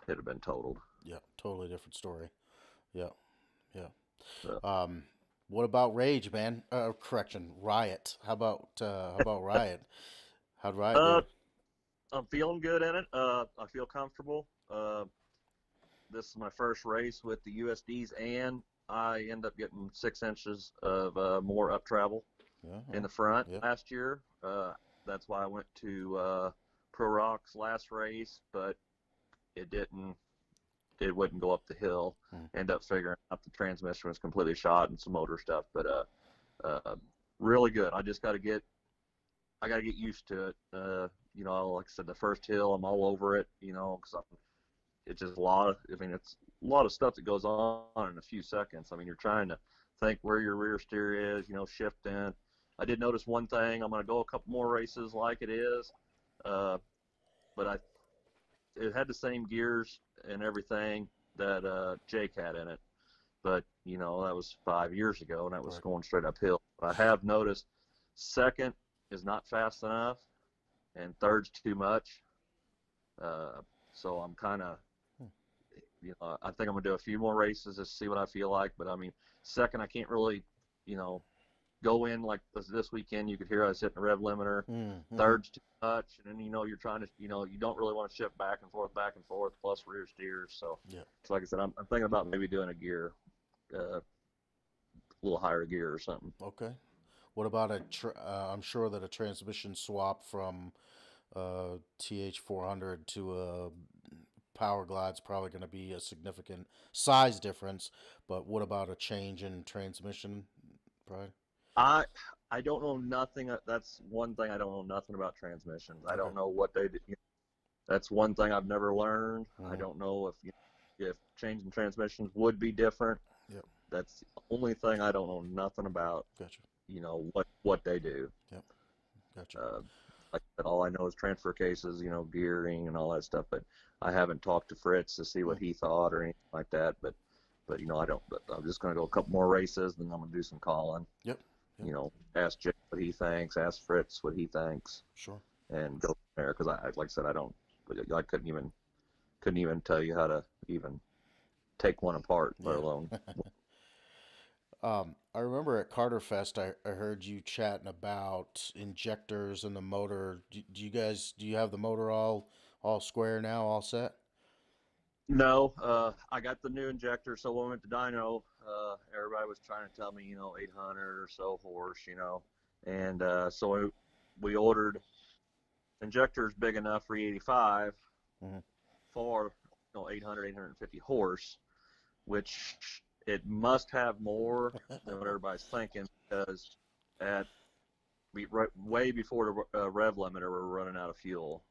it'd have been totaled. Yeah. Totally different story. Yeah. Yeah. Yeah. Um, what about Rage, man? Uh, correction, Riot. How about uh, how about *laughs* Riot? How'd Riot Uh? I'm feeling good in it. Uh, I feel comfortable. Uh, this is my first race with the USDs, and I end up getting six inches of uh, more up travel Yeah. in the front Yeah. last year. Uh, that's why I went to uh, Pro Rocks last race, but it didn't. It wouldn't go up the hill. Hmm. End up figuring out the transmission was completely shot and some motor stuff, but uh, uh, really good. I just got to get. I got to get used to it. Uh, you know, like I said, the first hill, I'm all over it. You know, because it's just a lot of. I mean, it's a lot of stuff that goes on in a few seconds. I mean, you're trying to think where your rear steer is. You know, shifting. I did notice one thing. I'm going to go a couple more races like it is, uh, but I it had the same gears and everything that uh, Jake had in it. But you know that was five years ago, and that was Right. going straight uphill. I have noticed second is not fast enough, and third's too much. Uh, so I'm kind of, Hmm. you know, I think I'm gonna do a few more races to see what I feel like. But I mean, second, I can't really, you know, go in like this, this weekend. You could hear I was hitting the rev limiter. Mm, mhm. Third's too much, and then you know you're trying to, you know, you don't really want to shift back and forth, back and forth, plus rear steers. So, Yeah. so like I said, I'm, I'm thinking about maybe doing a gear, uh, a little higher gear or something. Okay. What about a? Tr- uh, I'm sure that a transmission swap from uh, TH400 to a Powerglide's probably going to be a significant size difference. But what about a change in transmission, Pride? I I don't know nothing. uh, That's one thing I don't know nothing about transmissions. I don't know what they do. That's one thing I've never learned. I Mhm. don't know if if changing transmissions would be different. Yep. That's the only thing I don't know nothing about. Gotcha. You know what what they do. Yep. Gotcha. Uh, like all I know is transfer cases, you know, gearing and all that stuff. But I haven't talked to Fritz to see what he thought or anything like that. But but you know, I don't. But I'm just gonna go a couple more races, then I'm gonna do some calling. Yep. Yep. You know, ask Jake what he thinks, ask Fritz what he thinks, sure. and go from there. Because I, like I said, I don't. I couldn't even couldn't even tell you how to even take one apart, let Yeah. alone. *laughs* Um, I remember at Carter Fest, I, I heard you chatting about injectors and the motor. Do, do you guys do you have the motor all all square now, all set? No, uh, I got the new injector. So when we went to dyno, uh, everybody was trying to tell me, you know, 800 or so horse, you know, and uh, so we, we ordered injectors big enough for E85 Mhm. for you know 800, 850 horse, which it must have more than what everybody's thinking because at we right, way before the uh, rev limiter, we're running out of fuel.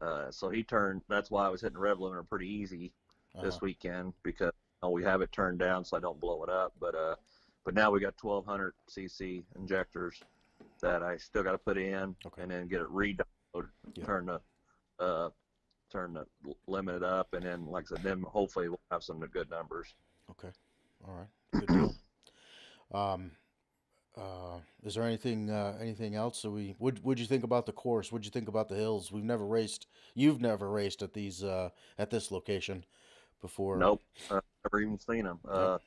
Uh, so he turned. That's why I was hitting rev limiter pretty easy this Uh-huh. weekend because we have it turned down so I don't blow it up. But uh, but now we got 1200 cc injectors that I still got to put in Okay. and then get it redownload, Yeah. turn the uh, turn the limit up, and then like I said, then hopefully we'll have some good numbers. Okay. All right. Good deal. Um, uh, is there anything uh, anything else that we would would you think about the course? What'd you think about the hills? We've never raced. You've never raced at these uh, at this location before. Nope, uh, never even seen them. Uh,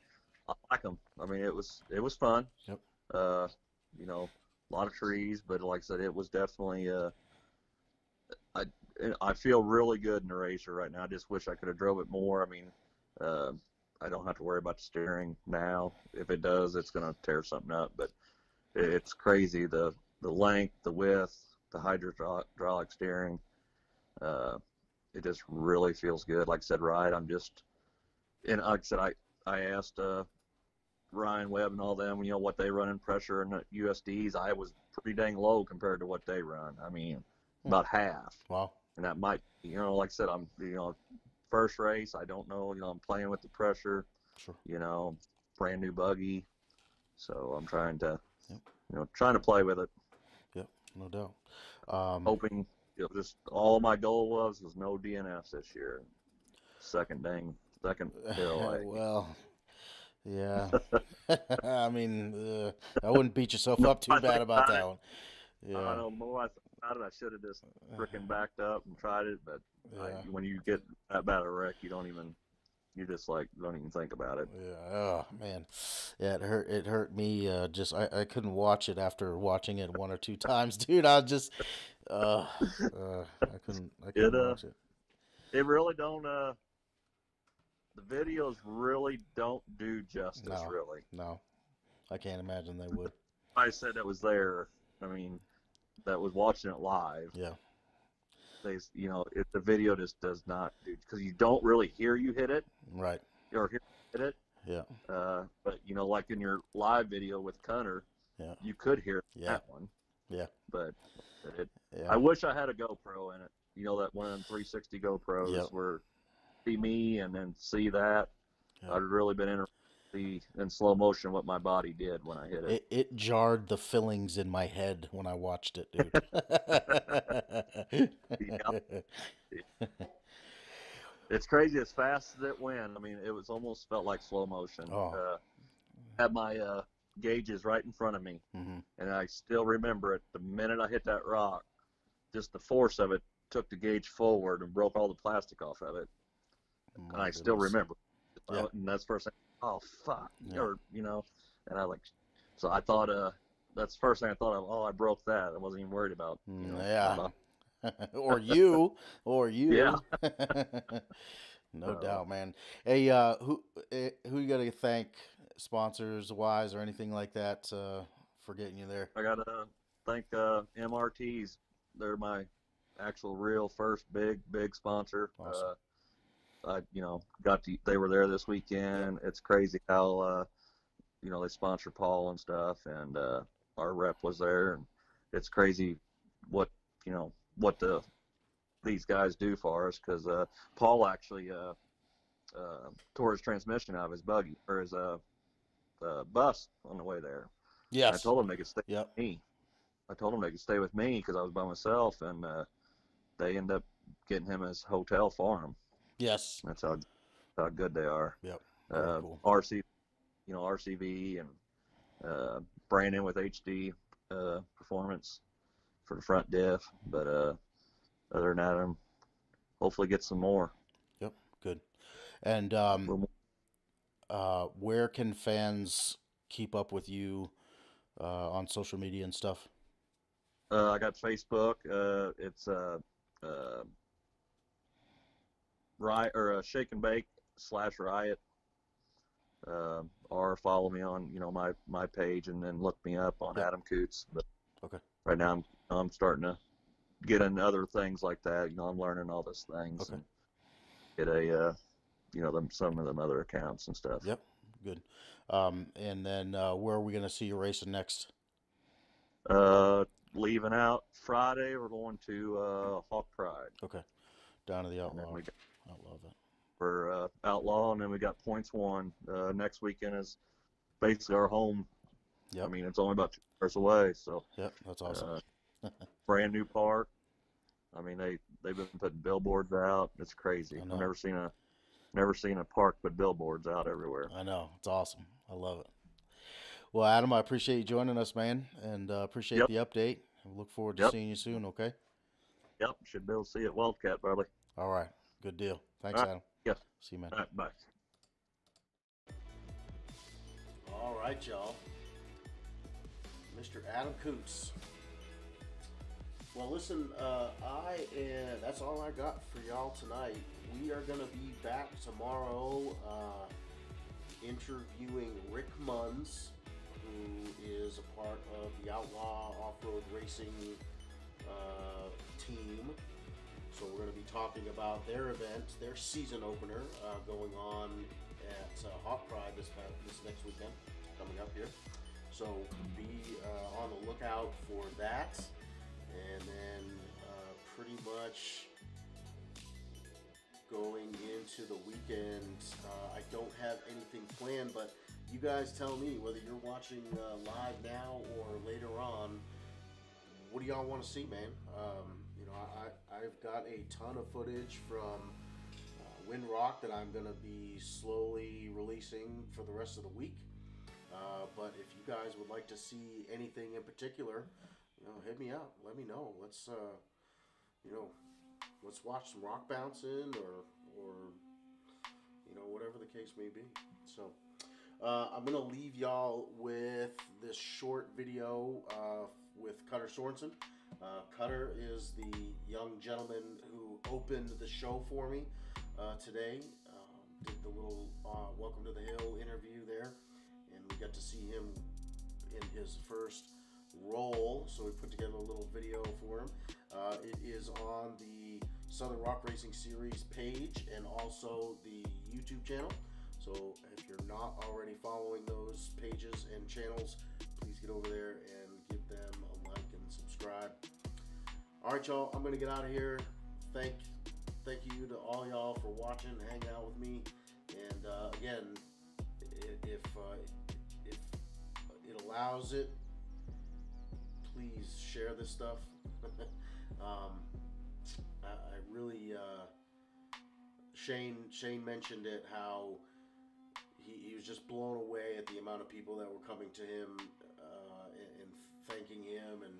I like them. I mean, it was it was fun. Yep. Uh, you know, a lot of trees, but like I said, it was definitely. Uh, I I feel really good in the racer right now. I just wish I could have drove it more. I mean, uh, I don't have to worry about the steering now. If it does, it's gonna tear something up. But it's crazy the the length, the width, the hydraulic steering. Uh, it just really feels good. Like I said, ride. I'm just, and like I said, I I asked uh, Ryan Webb and all them, you know, what they run in pressure and the USDs. I was pretty dang low compared to what they run. I mean, about half. Wow. And that might, you know, like I said, I'm, you know, first race. I don't know. You know, I'm playing with the pressure. Sure. You know, brand new buggy, so I'm trying to, Yep. you know, trying to play with it, Yep, No doubt. Um, hoping. You know, just all my goal was was no DNFs this year. Second dang, second *laughs* hill. I, well, yeah. *laughs* *laughs* I mean, uh, I wouldn't beat yourself up too I bad about that it. one. I Yeah. don't know more I thought it. I should have just freaking backed up and tried it, but I, Yeah. when you get that bad a wreck, you don't even, you just like don't even think about it. Yeah, oh man, yeah, it hurt. It hurt me. Uh, just I, I couldn't watch it after watching it one or two times, dude. I just, uh, uh *laughs* I couldn't. I couldn't uh, watch it. It really don't. uh The videos really don't do justice. No. Really, No, I can't imagine they would. I said that was there. I mean, that was watching it live. Yeah, They, you know, if the video just does not do because you don't really hear you hit it right. or hear you hit it. Yeah, Uh, but you know, like in your live video with Cunner, Yeah. you could hear Yeah. that one. Yeah. But it, yeah. I wish I had a GoPro in it. You know that one of them 360 GoPros Yep. where see me and then see that. Yep. I'd really been interested see in slow motion what my body did when I hit it. It, it jarred the fillings in my head when I watched it, dude. *laughs* *laughs* It's crazy as fast as it went. I mean, it was almost felt like slow motion. Oh. Uh, had my uh, gauges right in front of me. Mhm. and I still remember it. The minute I hit that rock, just the force of it took the gauge forward and broke all the plastic off of it. And My I still remember. Yeah. And that's first thing. Oh fuck! Yeah. Or you know, and I like. So I thought, uh, that's the first thing I thought of. Oh, I broke that. I wasn't even worried about. You know, Mm, yeah. about- *laughs* or you, or *laughs* you. Yeah. *laughs* no Uh, doubt, man. Hey, uh, who eh, who you got to thank, sponsors wise or anything like that, uh, for getting you there? I gotta thank uh, MRTs. They're my actual real first big big sponsor. Awesome. Uh, I you know got to they were there this weekend. It's crazy how uh, you know they sponsor Paul and stuff, and uh, our rep was there, and it's crazy what you know what the these guys do for us because uh, Paul actually uh, uh, tore his transmission out of his buggy or his uh, uh, bus on the way there. Yes. I told him they could stay Yep. with me. I told them they could stay with me because I was by myself, and uh, they end up getting him his hotel for him. Yes. That's how how good they are. Yep. Uh, cool. RC, you know RCV and uh, Brandon with HD uh, performance for the front diff, but uh, other than that, I'm hopefully get some more. Yep. Good. And um, uh, where can fans keep up with you uh, on social media and stuff? Uh, I got Facebook. Uh, it's uh, uh, riot or uh, shake and bake slash riot. Uh, or follow me on you know my my page and then look me up on Yeah. Adam Coots. But Okay. right now I'm I'm starting to get into other things like that. You know I'm learning all these things Okay. and get a uh, you know them some of them other accounts and stuff. Yep. Good. Um, and then uh, where are we going to see you racing next? Uh, leaving out Friday. We're going to uh, Hawk Pride. Okay. Down to the outlaw. we got I love it. for uh, Outlaw, and then we got Points One. Uh, next weekend is basically our home. Yep. I mean, it's only about two hours away, so Yep. That's awesome. uh, *laughs* brand new park. I mean, they they've been putting billboards out. It's crazy. I've never seen a never seen a park put billboards out everywhere. I know. It's awesome. I love it. Well, Adam, I appreciate you joining us, man, and uh, appreciate Yep. the update. I look forward to Yep. seeing you soon. Okay. Yep, should be able to see it at Wildcat probably. All right. Good deal. Thanks, right. Adam. Yeah. See you, man. All right, bye. All right, y'all. Mr. Adam Coots. Well, listen, uh, I and that's all I got for y'all tonight. We are gonna be back tomorrow, uh, interviewing Rick Munns, who is a part of the Outlaw Off-Road Racing uh, team. So we're going to be talking about their event, their season opener, uh, going on at uh, Hawk Pride this this next weekend, coming up here. So be uh, on the lookout for that, and then uh, pretty much going into the weekend. Uh, I don't have anything planned, but you guys tell me whether you're watching uh, live now or later on. What do y'all want to see, man? Um, you know, I, I've got a ton of footage from uh, Windrock that I'm going to be slowly releasing for the rest of the week. Uh, but if you guys would like to see anything in particular, you know, hit me up. Let me know. Let's, uh, you know, let's watch some rock bouncing or, or, you know, whatever the case may be. So, uh, I'm gonna leave y'all with this short video uh, with Cutter Sorensen. Uh, Cutter is the young gentleman who opened the show for me uh, today. Um, did the little uh, "Welcome to the Hill" interview there, and we got to see him in his first role. So we put together a little video for him. Uh, it is on the Southern Rock Racing Series page and also the YouTube channel. So if you're not already following those pages and channels, please get over there and give them a like and subscribe. All right, y'all. I'm gonna get out of here. Thank, thank you to all y'all for watching, hanging out with me, and uh, again, if uh, if it allows it, please share this stuff. *laughs* um, I, I really uh, Shane Shane mentioned it how he, he was just blown away at the amount of people that were coming to him uh, and, and thanking him and,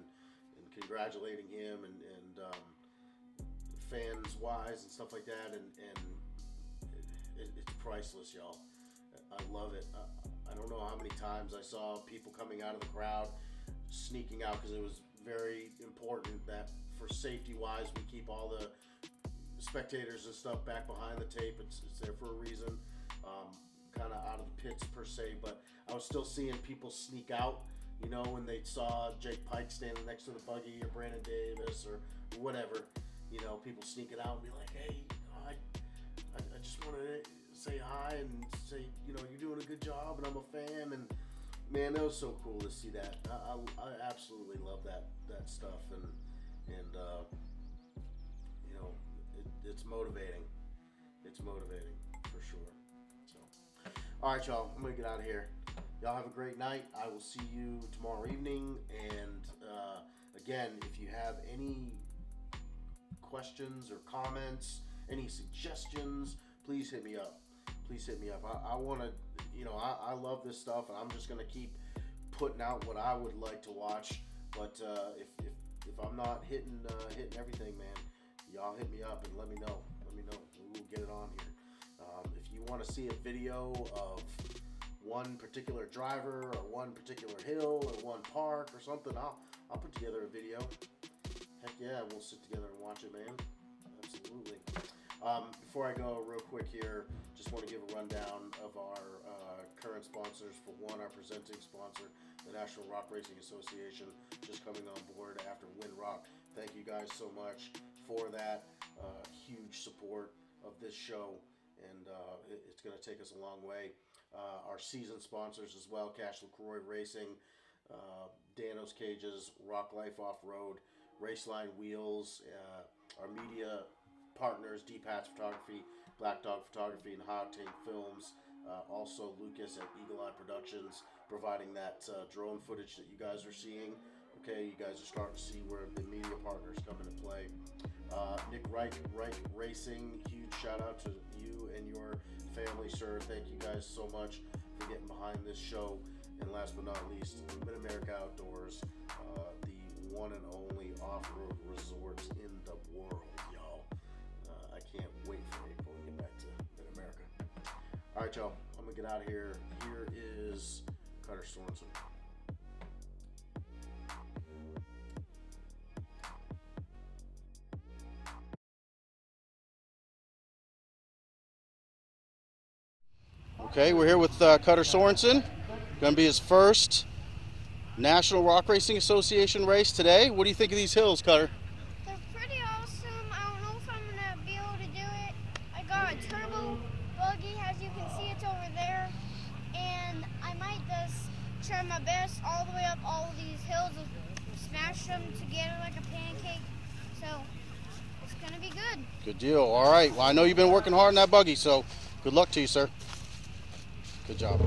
and congratulating him and, and um, fans wise and stuff like that. And, and it, it's priceless y'all. I love it. I, I don't know how many times I saw people coming out of the crowd sneaking out because it was very important that for safety wise we keep all the spectators and stuff back behind the tape it's, it's there for a reason um, kind of out of the pits per se, but I was still seeing people sneak out. You know, when they saw Jake Pike standing next to the buggy or Brandon Davis or whatever, you know, people sneaking out and be like, "Hey, I, I, I just want to say hi and say, you know, you're doing a good job, and I'm a fan." And man, that was so cool to see that. I, I, I absolutely love that that stuff, and and uh, you know, it, it's motivating. It's motivating for sure. So, all right, y'all. I'm gonna get out of here. Y'all have a great night. I will see you tomorrow evening. And uh, again, if you have any questions or comments, any suggestions, please hit me up. Please hit me up. I, I want to, you know, I, I love this stuff, and I'm just gonna keep putting out what I would like to watch. But uh, if, if if I'm not hitting uh, hitting everything, man, y'all hit me up and let me know. Let me know. We will get it on here. Um, if you want to see a video of one particular driver or one particular hill or one park or something, I'll I'll put together a video. Heck yeah, we'll sit together and watch it, man. Absolutely. Um, before I go, real quick here, just want to give a rundown of our uh, current sponsors. For one, our presenting sponsor, the National Rock Racing Association, just coming on board after Windrock. Thank you guys so much for that uh, huge support of this show, and uh, it- it's going to take us a long way. Uh, our season sponsors as well, Cash LeCroy Racing, uh, Danos Cages, Rock Life Off Road, Raceline Wheels, uh, our media partners, Dpats Photography, Black Dog Photography, and High Octane Films. Uh, also, Lucas at Eagle Eye Productions providing that uh, drone footage that you guys are seeing. Okay, you guys are starting to see where the media partners come into play. Uh, Nick Reich, Reich Racing, huge shout out to you and your family, sir. Thank you guys so much for getting behind this show. And last but not least, Mid America Outdoors, uh, the one and only off road resort in the world, All right, y'all, I'm gonna get out of here. Here is Cutter Sorensen. Okay, we're here with uh, Cutter Sorensen. Going to be his first National Rock Racing Association race today. What do you think of these hills, Cutter? They're pretty awesome. I don't know if I'm going to be able to do it. I got a turbo buggy, as you can see, it's over there. And I might just try my best all the way up all these hills and smash them together like a pancake. So it's going to be good. Good deal. All right. Well, I know you've been working hard on that buggy, so good luck to you, sir. Good job.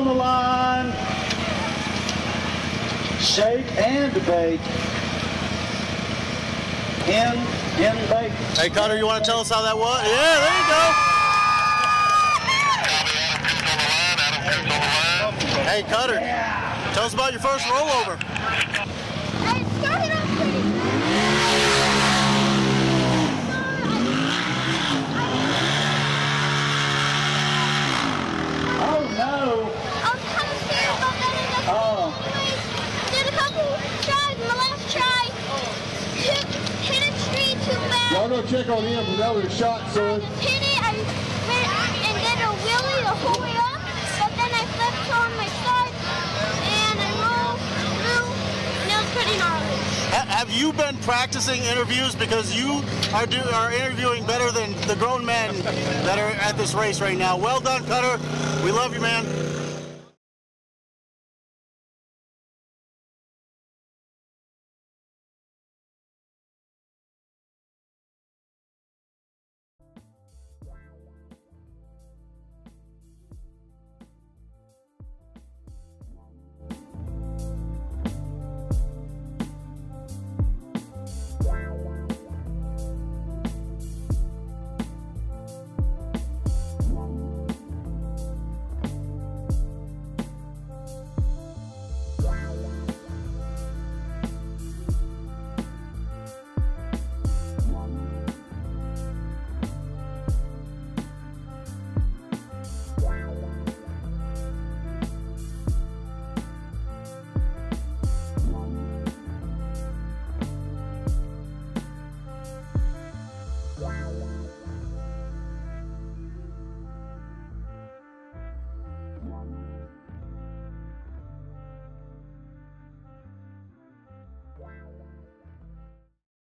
On the line. Shake and debate. In, in debate. Hey, Cutter, you want to tell us how that was? Yeah, there you go. Hey, Cutter, tell us about your first rollover. I started off pretty Oh no! I was kind of scared about that in the Oh. Did a couple tries, and the last try hit, hit a tree too bad. Y'all go check on him, but that was a shot, son. Hit it, I went and did a wheelie the whole way up, but then I flipped on my side and I rolled through, and it was pretty gnarly. have you been practicing interviews because you are do, are interviewing better than the grown men that are at this race right now? Well done, Cutter. We love you, man.